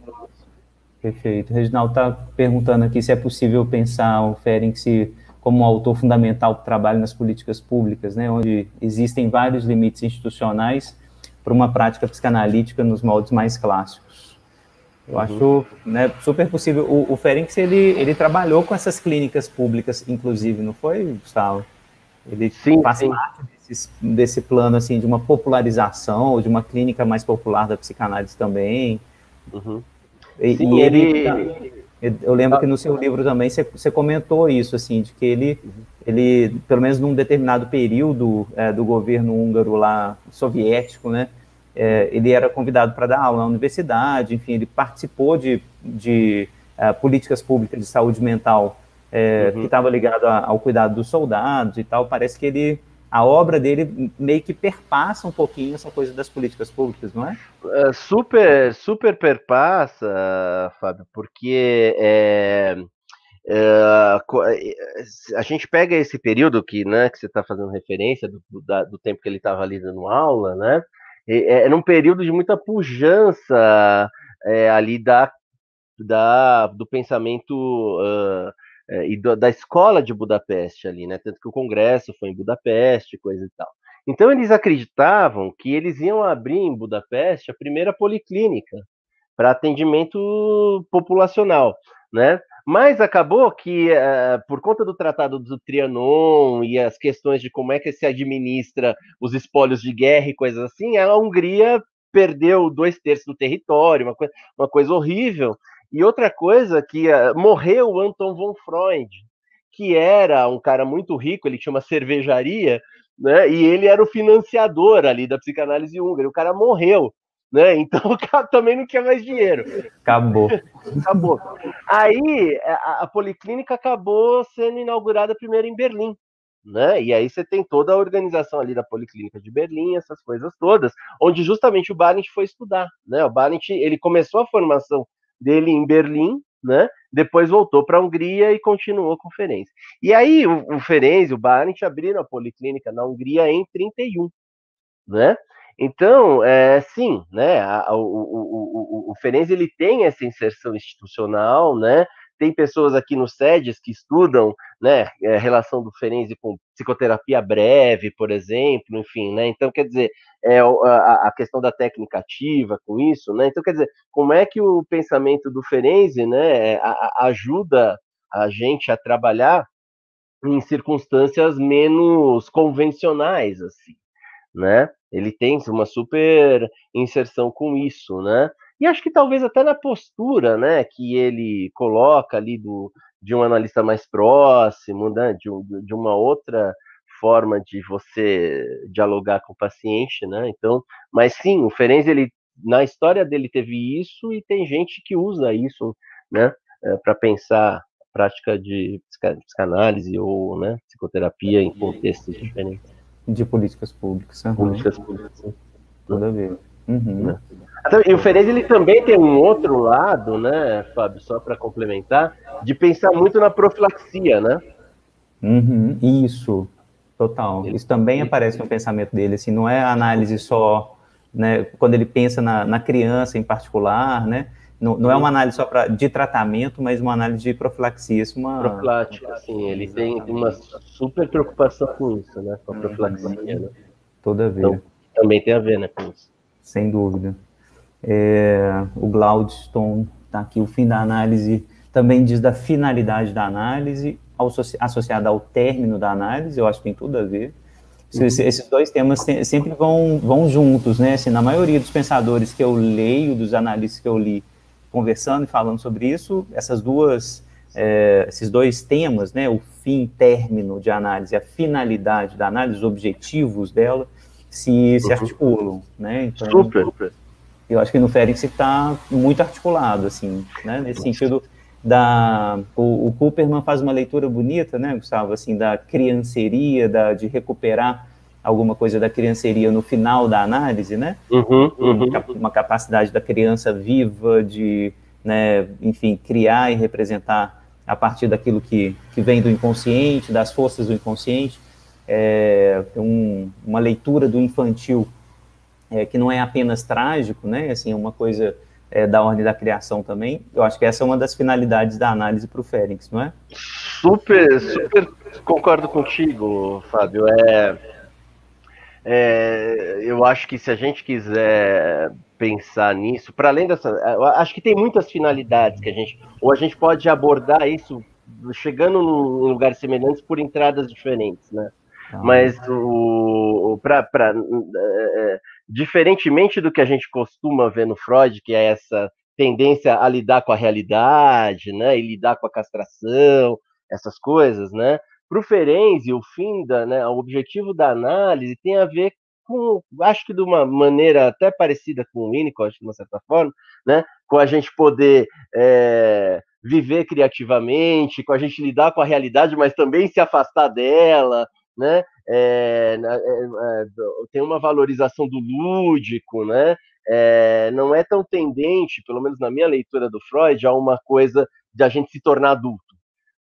Perfeito. O Reginaldo está perguntando aqui se é possível pensar o Ferenc como um autor fundamental do trabalho nas políticas públicas, né, onde existem vários limites institucionais para uma prática psicanalítica nos moldes mais clássicos. Eu uhum. acho né, super possível. O, o Ferenc, ele, ele trabalhou com essas clínicas públicas, inclusive, não foi, Gustavo? Ele sim, faz sim. parte desse, desse plano assim de uma popularização ou de uma clínica mais popular da psicanálise também. Uhum. E, sim, e ele, ele, eu lembro que no seu livro também você, você comentou isso assim de que ele uhum. ele pelo menos num determinado período é, do governo húngaro lá soviético, né? É, ele era convidado para dar aula na universidade, enfim, ele participou de, de uh, políticas públicas de saúde mental é, uhum. que estava ligado a, ao cuidado dos soldados e tal. Parece que ele, a obra dele meio que perpassa um pouquinho essa coisa das políticas públicas, não é? é super, super perpassa, Fábio, porque é, é, a gente pega esse período que, né, que você está fazendo referência do, do, do, tempo que ele estava ali dando aula, né? Era é, um período de muita pujança é, ali da, da, do pensamento uh, é, e do, da escola de Budapeste ali, né? Tanto que o congresso foi em Budapeste, coisa e tal. Então eles acreditavam que eles iam abrir em Budapeste a primeira policlínica para atendimento populacional, né? Mas acabou que, uh, por conta do Tratado do Trianon e as questões de como é que se administra os espólios de guerra e coisas assim, a Hungria perdeu dois terços do território, uma uma coisa horrível, e outra coisa que uh, morreu Anton von Freud, que era um cara muito rico, ele tinha uma cervejaria, né? E ele era o financiador ali da psicanálise húngara. O cara morreu, né? Então o cara também não quer mais dinheiro. Acabou. Acabou. Aí a, a policlínica acabou sendo inaugurada primeiro em Berlim né? E aí você tem toda a organização ali da Policlínica de Berlim, essas coisas todas, onde justamente o Barnett foi estudar, né? O Barnett, ele começou a formação dele em Berlim, né? Depois voltou para a Hungria e continuou com o Ferenc. E aí o, o Ferenc o Barnett abriram a Policlínica na Hungria em 31, né? Então, é, sim, né, a, o, o, o, o Ferenc ele tem essa inserção institucional, né, tem pessoas aqui no SEDES que estudam né, a relação do Ferenzi com psicoterapia breve, por exemplo, enfim, né? Então, quer dizer, é, a, a, questão da técnica ativa com isso, né? Então, quer dizer, como é que o pensamento do Ferenzi né, a, a ajuda a gente a trabalhar em circunstâncias menos convencionais, assim, né? Ele tem uma super inserção com isso, né? E acho que talvez até na postura, né, que ele coloca ali do, de um analista mais próximo, né, de, um, de uma outra forma de você dialogar com o paciente, né? Então, mas sim, o Ferenc ele na história dele teve isso e tem gente que usa isso, né, é, para pensar a prática de psicanálise ou, né, psicoterapia em contextos diferentes. De políticas públicas. Políticas públicas. Tudo a ver. Uhum. Né? E o Ferenc ele também tem um outro lado, né, Fábio, só para complementar, de pensar muito na profilaxia, né? Uhum, isso, total. Isso também aparece no pensamento dele, assim, não é análise só, né, quando ele pensa na, na criança em particular, né, não, não é uma análise só pra, de tratamento, mas uma análise de profilaxia. Isso uma... Profilática, sim, ele tem uma super preocupação com isso, né, com a profilaxia, uhum. né? Toda vez. Então, também tem a ver, né, com isso. Sem dúvida. É, o Gladstone está aqui, o fim da análise também diz da finalidade da análise, associada ao término da análise, eu acho que tem tudo a ver. Esses dois temas sempre vão, vão juntos, né? Assim, na maioria dos pensadores que eu leio, dos analistas que eu li, conversando e falando sobre isso, essas duas, é, esses dois temas, né? O fim, término de análise, a finalidade da análise, os objetivos dela, se, se uhum. articulam, né? Então, Super eu acho que no Félix está muito articulado, assim, né? Nesse sentido da o, o Cooperman faz uma leitura bonita, né, Gustavo, assim, da crianceria, da de recuperar alguma coisa da crianceria no final da análise, né? Uhum, uhum. Uma capacidade da criança viva de, né, enfim, criar e representar a partir daquilo que, que vem do inconsciente, das forças do inconsciente. É, um, uma leitura do infantil é, que não é apenas trágico, né? Assim, é uma coisa é, da ordem da criação também. Eu acho que essa é uma das finalidades da análise para o Félix, não é? Super, super concordo contigo, Fábio. É, é, eu acho que se a gente quiser pensar nisso, para além dessa, acho que tem muitas finalidades que a gente, ou a gente pode abordar isso chegando em lugares semelhantes por entradas diferentes, né? Mas o, para é, diferentemente do que a gente costuma ver no Freud, que é essa tendência a lidar com a realidade, né, e lidar com a castração, essas coisas, né? Para o Ferenzi, o fim da, né, o objetivo da análise tem a ver com, acho que de uma maneira até parecida com o Winnicott, de uma certa forma, né, com a gente poder é, viver criativamente, com a gente lidar com a realidade, mas também se afastar dela, né? É, é, tem uma valorização do lúdico, né? É, não é tão tendente, pelo menos na minha leitura do Freud, a uma coisa de a gente se tornar adulto,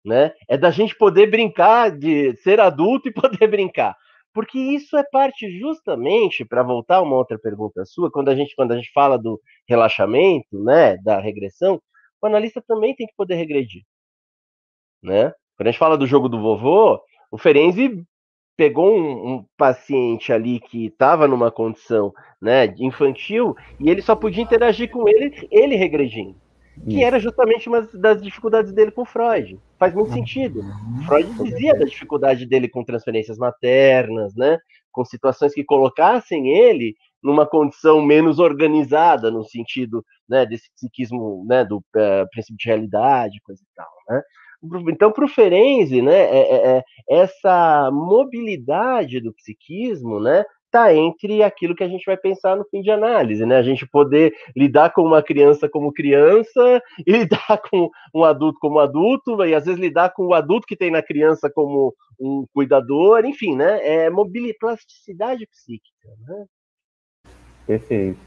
né? É da gente poder brincar, de ser adulto e poder brincar. Porque isso é parte justamente, para voltar a uma outra pergunta sua, quando a gente quando a gente fala do relaxamento, né, da regressão, o analista também tem que poder regredir, né? Quando a gente fala do jogo do vovô, o Ferenzi pegou um, um, paciente ali que estava numa condição né, infantil e ele só podia interagir com ele, ele regredindo. Que era justamente uma das dificuldades dele com Freud. Faz muito sentido. Uhum. Freud dizia da dificuldade dele com transferências maternas, né? Com situações que colocassem ele numa condição menos organizada, no sentido né, desse psiquismo, né, do uh, princípio de realidade, coisa e tal, né? Então, para o Ferenzi, né, é, é, é, essa mobilidade do psiquismo, né, está entre aquilo que a gente vai pensar no fim de análise, né? A gente poder lidar com uma criança como criança e lidar com um adulto como adulto, e às vezes lidar com o adulto que tem na criança como um cuidador, enfim, né? É mobilidade, plasticidade psíquica, né? Perfeito.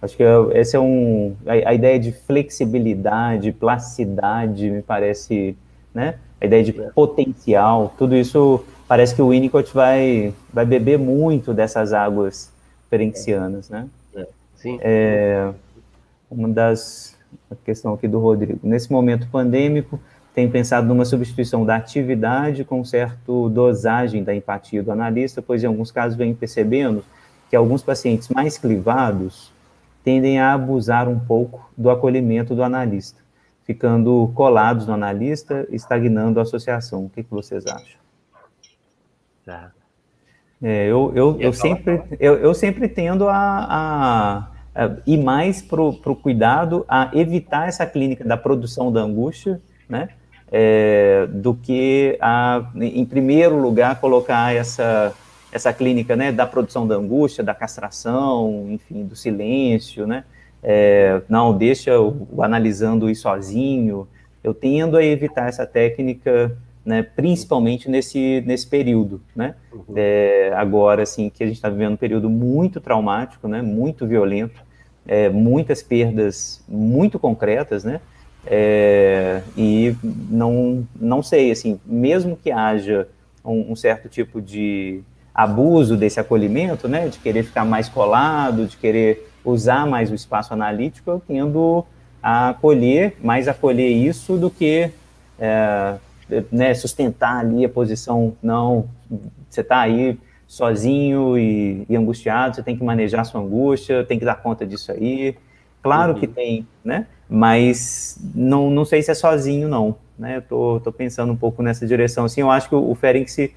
Acho que esse é um a, a ideia de flexibilidade, plasticidade, me parece, né? A ideia de é. potencial, tudo isso parece que o Winnicott vai, vai beber muito dessas águas ferencianas, né? É, sim. É, uma das a questão aqui do Rodrigo. Nesse momento pandêmico, tem pensado numa substituição da atividade com certo dosagem da empatia do analista, pois em alguns casos vem percebendo que alguns pacientes mais clivados tendem a abusar um pouco do acolhimento do analista, ficando colados no analista, estagnando a associação. O que, que vocês acham? Tá. É, eu, eu, eu, sempre, eu, eu sempre tendo a, a, a ir mais para o cuidado, a evitar essa clínica da produção da angústia, né? É, do que, a, em primeiro lugar, colocar essa, essa clínica né, da produção da angústia, da castração, enfim, do silêncio, né? É, não, deixa o, o analisando ir sozinho. Eu tendo a evitar essa técnica né, principalmente nesse, nesse período, né, uhum. é, agora, assim, que a gente está vivendo um período muito traumático, né, muito violento, é, muitas perdas muito concretas, né, é, e não, não sei, assim, mesmo que haja um, um, certo tipo de abuso desse acolhimento, né, de querer ficar mais colado, de querer usar mais o espaço analítico, eu tendo a acolher, mais acolher isso do que é, né, sustentar ali a posição, não, você está aí sozinho e, e, angustiado, você tem que manejar sua angústia, tem que dar conta disso aí. Claro uhum. que tem, né? Mas não, não sei se é sozinho, não. Né? Eu tô, tô pensando um pouco nessa direção. Assim, eu acho que o, o Ferenc,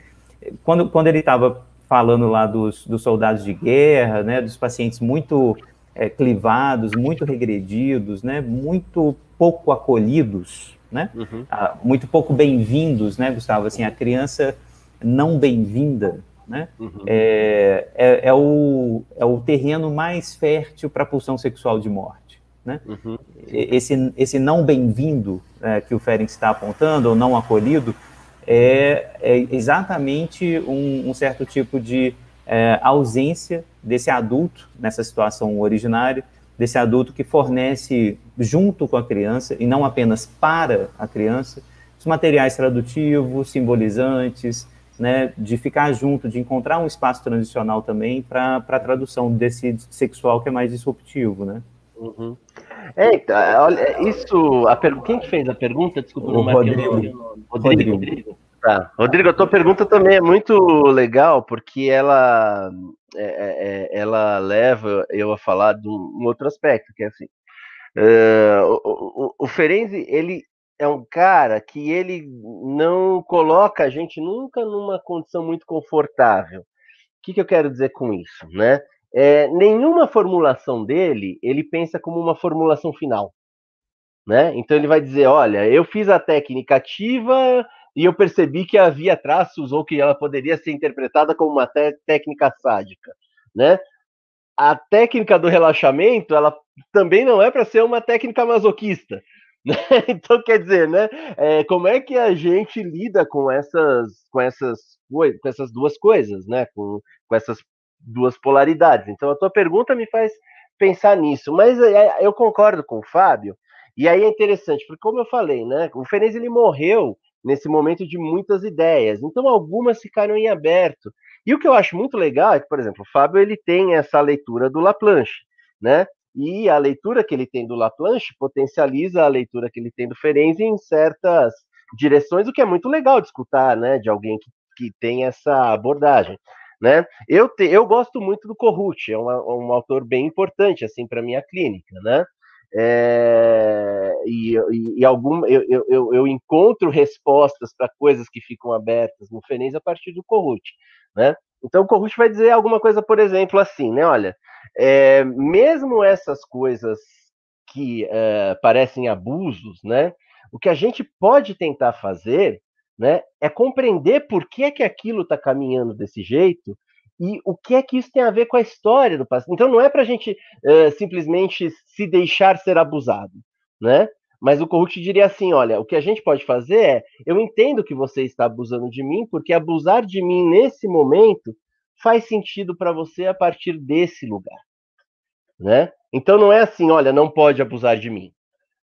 quando, quando ele estava falando lá dos, dos soldados de guerra, né, dos pacientes muito é, clivados, muito regredidos, né, muito pouco acolhidos, né? Uhum. Ah, muito pouco bem-vindos, né, Gustavo? Assim, a criança não bem-vinda, né? Uhum. É, é, é, o, é o terreno mais fértil para a pulsão sexual de morte, né? Uhum. Esse, esse não bem-vindo é, que o Ferenc está apontando, ou não acolhido, é, é exatamente um, um, certo tipo de é, ausência desse adulto nessa situação originária, desse adulto que fornece junto com a criança e não apenas para a criança os materiais tradutivos, simbolizantes, né, de ficar junto, de encontrar um espaço transicional também para a tradução desse sexual que é mais disruptivo, né? Uhum. É, então, olha, isso, a per... quem fez a pergunta? Desculpa, o não Rodrigo. Rodrigo. Rodrigo. Rodrigo. Tá. Rodrigo, a tua pergunta também é muito legal, porque ela, é, é, é ela leva eu a falar de um outro aspecto, que é assim, uh, o, o, o Ferenzi, ele é um cara que ele não coloca a gente nunca numa condição muito confortável. O que, que eu quero dizer com isso, né? É, nenhuma formulação dele, ele pensa como uma formulação final, né? Então ele vai dizer, olha, eu fiz a técnica ativa, e eu percebi que havia traços ou que ela poderia ser interpretada como uma técnica sádica, né? A técnica do relaxamento, ela também não é para ser uma técnica masoquista. Né? Então, quer dizer, né? É, como é que a gente lida com essas, com essas, com essas duas coisas, né? Com, com essas duas polaridades. Então, a tua pergunta me faz pensar nisso. Mas é, é, eu concordo com o Fábio. E aí é interessante, porque como eu falei, né? O Fenez ele morreu nesse momento de muitas ideias. Então, algumas ficaram em aberto. E o que eu acho muito legal é que, por exemplo, o Fábio ele tem essa leitura do Laplanche, né? E a leitura que ele tem do Laplanche potencializa a leitura que ele tem do Ferenzi em certas direções, o que é muito legal de escutar, né? De alguém que, que tem essa abordagem. Né? Eu, te, eu gosto muito do Corrucci, é um autor bem importante assim para minha clínica, né? É, e, e, e, algum, eu, eu, eu, encontro respostas para coisas que ficam abertas no Fenez a partir do Corrut, né? Então o Corrut vai dizer alguma coisa, por exemplo, assim, né? Olha, é, mesmo essas coisas que é, parecem abusos, né? O que a gente pode tentar fazer, né? É compreender por que é que aquilo está caminhando desse jeito e o que é que isso tem a ver com a história do paciente. Então, não é para a gente uh, simplesmente se deixar ser abusado, né? Mas o Corrute diria assim: olha, o que a gente pode fazer é, eu entendo que você está abusando de mim, porque abusar de mim nesse momento faz sentido para você a partir desse lugar, né? Então não é assim, olha, não pode abusar de mim,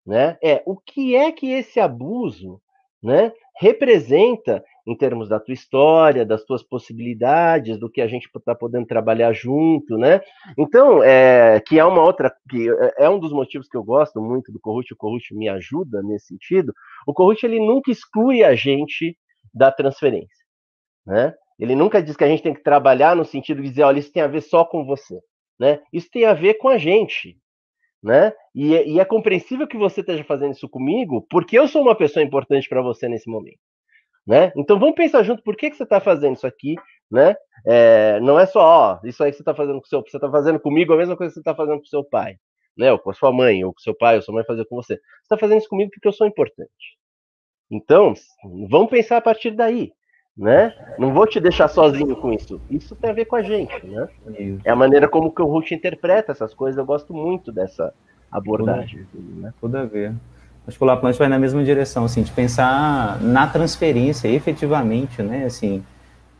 né? É o que é que esse abuso, né, representa em termos da tua história, das tuas possibilidades, do que a gente está podendo trabalhar junto, né? Então, é, que é uma outra, que é, um dos motivos que eu gosto muito do Corrute, o Corrute me ajuda nesse sentido. O Corrute ele nunca exclui a gente da transferência, né? Ele nunca diz que a gente tem que trabalhar no sentido de dizer, olha, isso tem a ver só com você, né? Isso tem a ver com a gente, né? E, é, e é compreensível que você esteja fazendo isso comigo, porque eu sou uma pessoa importante para você nesse momento né? Então vamos pensar junto por que, que você está fazendo isso aqui, né? É, não é só, ó, isso aí que você está fazendo com seu, você está fazendo comigo a mesma coisa que você está fazendo com seu pai, né? Ou com a sua mãe, ou com seu pai, ou sua mãe fazer com você. Você está fazendo isso comigo porque eu sou importante. Então, vamos pensar a partir daí, né? Não vou te deixar sozinho com isso. Isso tem a ver com a gente, né? É a maneira como que o Ruth interpreta essas coisas. Eu gosto muito dessa abordagem. Tudo, né? tudo a ver. Acho que o Laplante vai na mesma direção, assim, de pensar na transferência, efetivamente, né, assim,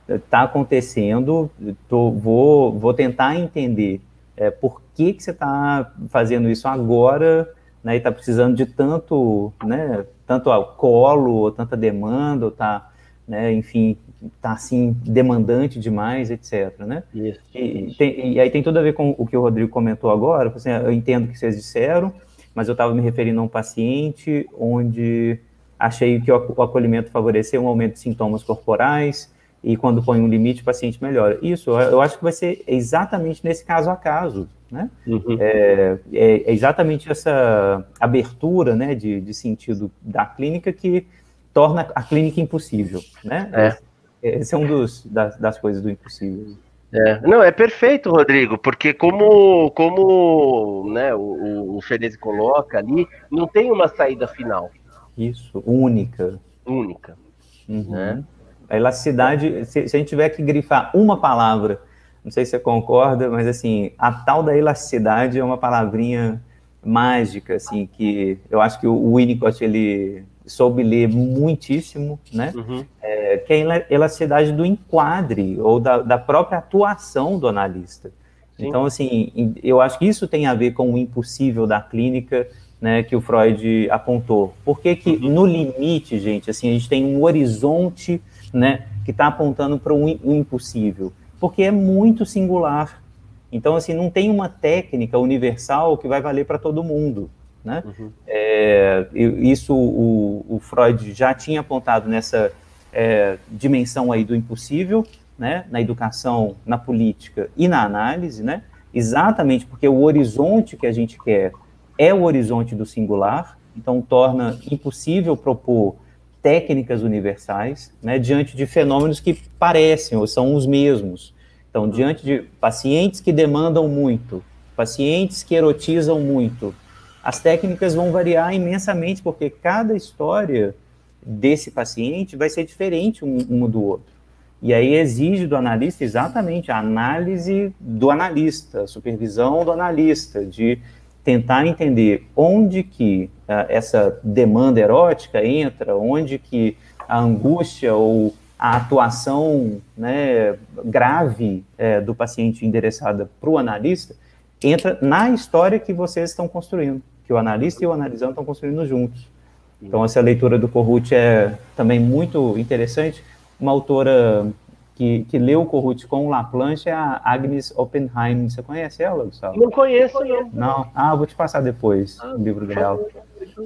está acontecendo, tô, vou, vou tentar entender é, por que, que você está fazendo isso agora, né, e está precisando de tanto, né, tanto colo, ou tanta demanda, ou tá, né, enfim, está assim, demandante demais, etc, né? Isso, e, isso. Tem, e, aí tem tudo a ver com o que o Rodrigo comentou agora, assim, eu entendo o que vocês disseram, mas eu estava me referindo a um paciente onde achei que o acolhimento favoreceu um aumento de sintomas corporais e quando põe um limite o paciente melhora. Isso, eu acho que vai ser exatamente nesse caso a caso, né? Uhum. É, é, é, exatamente essa abertura, né, de, de sentido da clínica que torna a clínica impossível, né? É. Esse é um dos das, das coisas do impossível. É. Não, é perfeito, Rodrigo, porque como, como né, o, o Fernese coloca ali, não tem uma saída final. Isso, única. Única. Uhum. Né? A elasticidade, se, se, a gente tiver que grifar uma palavra, não sei se você concorda, mas assim, a tal da elasticidade é uma palavrinha mágica, assim, que eu acho que o Winnicott, ele soube ler muitíssimo, né? Uhum. É, que é a elasticidade do enquadre ou da, da própria atuação do analista. Sim. Então, assim, eu acho que isso tem a ver com o impossível da clínica, né, que o Freud apontou. Por que que uhum. no limite, gente, assim, a gente tem um horizonte, né, que está apontando para um impossível? Porque é muito singular. Então, assim, não tem uma técnica universal que vai valer para todo mundo. Né? Uhum. É, isso o, o, Freud já tinha apontado nessa é, dimensão aí do impossível, né? na educação, na política e na análise, né? exatamente porque o horizonte que a gente quer é o horizonte do singular, então torna impossível propor técnicas universais né? diante de fenômenos que parecem ou são os mesmos. Então, diante de pacientes que demandam muito, pacientes que erotizam muito, as técnicas vão variar imensamente, porque cada história desse paciente vai ser diferente um, um do outro. E aí exige do analista exatamente a análise do analista, a supervisão do analista, de tentar entender onde que uh, essa demanda erótica entra, onde que a angústia ou a atuação né, grave é, do paciente endereçada para o analista entra na história que vocês estão construindo que o analista e o analisando estão construindo juntos. Então, essa leitura do Corrut é também muito interessante. Uma autora que, que leu o Corrut com o Laplanche é a Agnes Oppenheim. Você conhece ela, Gustavo? Não conheço, não. Não? Ah, vou te passar depois ah, o livro dela.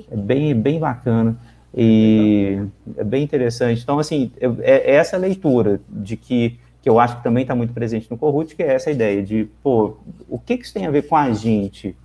É bem, bem bacana e é bem interessante. Então, assim, é, é essa leitura de que, que eu acho que também está muito presente no Corrut, que é essa ideia de, pô, o que, que isso tem a ver com a gente?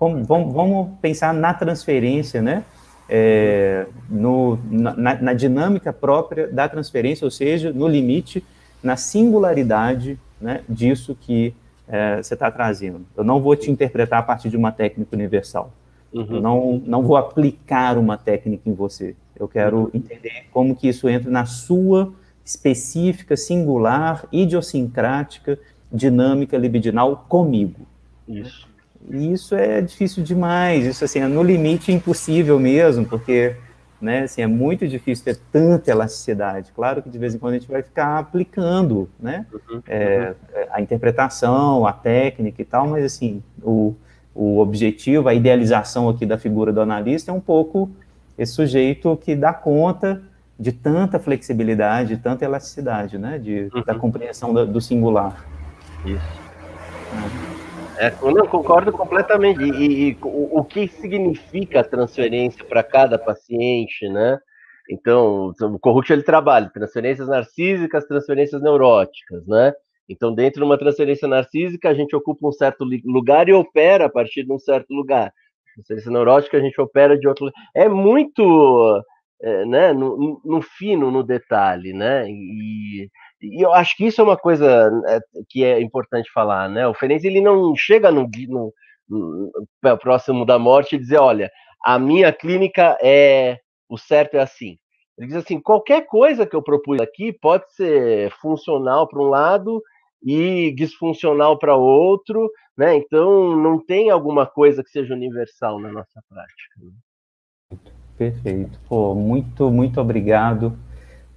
Como, vamos, vamos pensar na transferência, né? É, no, na, na, dinâmica própria da transferência, ou seja, no limite, na singularidade né, disso que é, você está trazendo. Eu não vou te interpretar a partir de uma técnica universal. Uhum. Eu não, não vou aplicar uma técnica em você. Eu quero uhum. entender como que isso entra na sua específica, singular, idiosincrática, dinâmica libidinal comigo. Isso. E isso é difícil demais, isso assim, é no limite impossível mesmo, porque né, assim, é muito difícil ter tanta elasticidade. Claro que de vez em quando a gente vai ficar aplicando né, uhum, é, uhum. a interpretação, a técnica e tal, mas assim, o, o objetivo, a idealização aqui da figura do analista é um pouco esse sujeito que dá conta de tanta flexibilidade, de tanta elasticidade, né, de, uhum. da compreensão do, do singular. Isso. É, eu concordo completamente. E, e o, o, que significa a transferência para cada paciente, né? Então, o Corrupt ele trabalha transferências narcísicas, transferências neuróticas, né? Então, dentro de uma transferência narcísica, a gente ocupa um certo lugar e opera a partir de um certo lugar. Transferência neurótica, a gente opera de outro lugar. É muito, é, né, no, no, fino, no detalhe, né? E, e eu acho que isso é uma coisa é, que é importante falar, né? O Ferenc, ele não chega no, no, no, próximo da morte e dizer, olha, a minha clínica é o certo é assim. Ele diz assim, qualquer coisa que eu propus aqui pode ser funcional para um lado e disfuncional para outro, né? Então não tem alguma coisa que seja universal na nossa prática. Né? Perfeito. Pô, muito, muito obrigado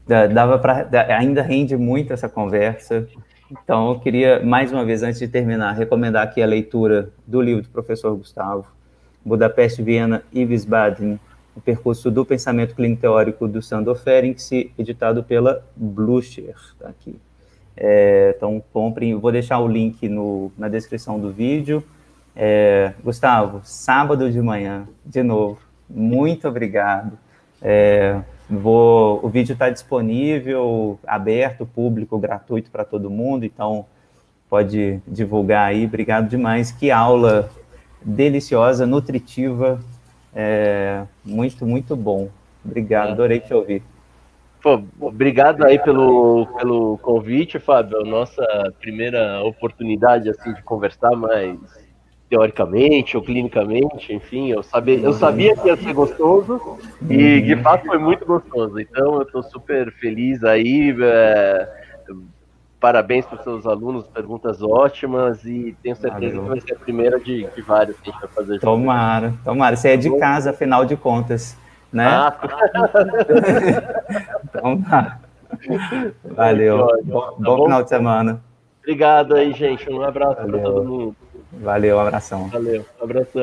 dava para ainda rende muito essa conversa. Então, eu queria, mais uma vez, antes de terminar, recomendar aqui a leitura do livro do professor Gustavo, Budapeste, Viena e Wiesbaden, o percurso do pensamento clínico teórico do Sandor Ferenczi, editado pela Blucher, tá aqui. É, então, comprem, vou deixar o link no, na descrição do vídeo. É, Gustavo, sábado de manhã, de novo, muito obrigado. É, Vou, o vídeo está disponível, aberto, público, gratuito para todo mundo, então pode divulgar aí. Obrigado demais. Que aula deliciosa, nutritiva, é, muito, muito bom. Obrigado, é. adorei te ouvir. Pô, obrigado aí pelo, pelo convite, Fábio. Nossa primeira oportunidade assim de conversar, mas teoricamente ou clinicamente, enfim, eu sabia, eu sabia que ia ser gostoso e de fato foi muito gostoso. Então eu estou super feliz aí. É, parabéns para os seus alunos, perguntas ótimas e tenho certeza Valeu. que vai ser a primeira de, de várias que a gente vai fazer. Tomara, junto. tomara. Você é de casa, afinal de contas, né? Ah. então tá. Valeu. Bom, tá bom, bom final de semana. Obrigado aí, gente. Um abraço para todo mundo. Valeu, abração. Valeu, abração.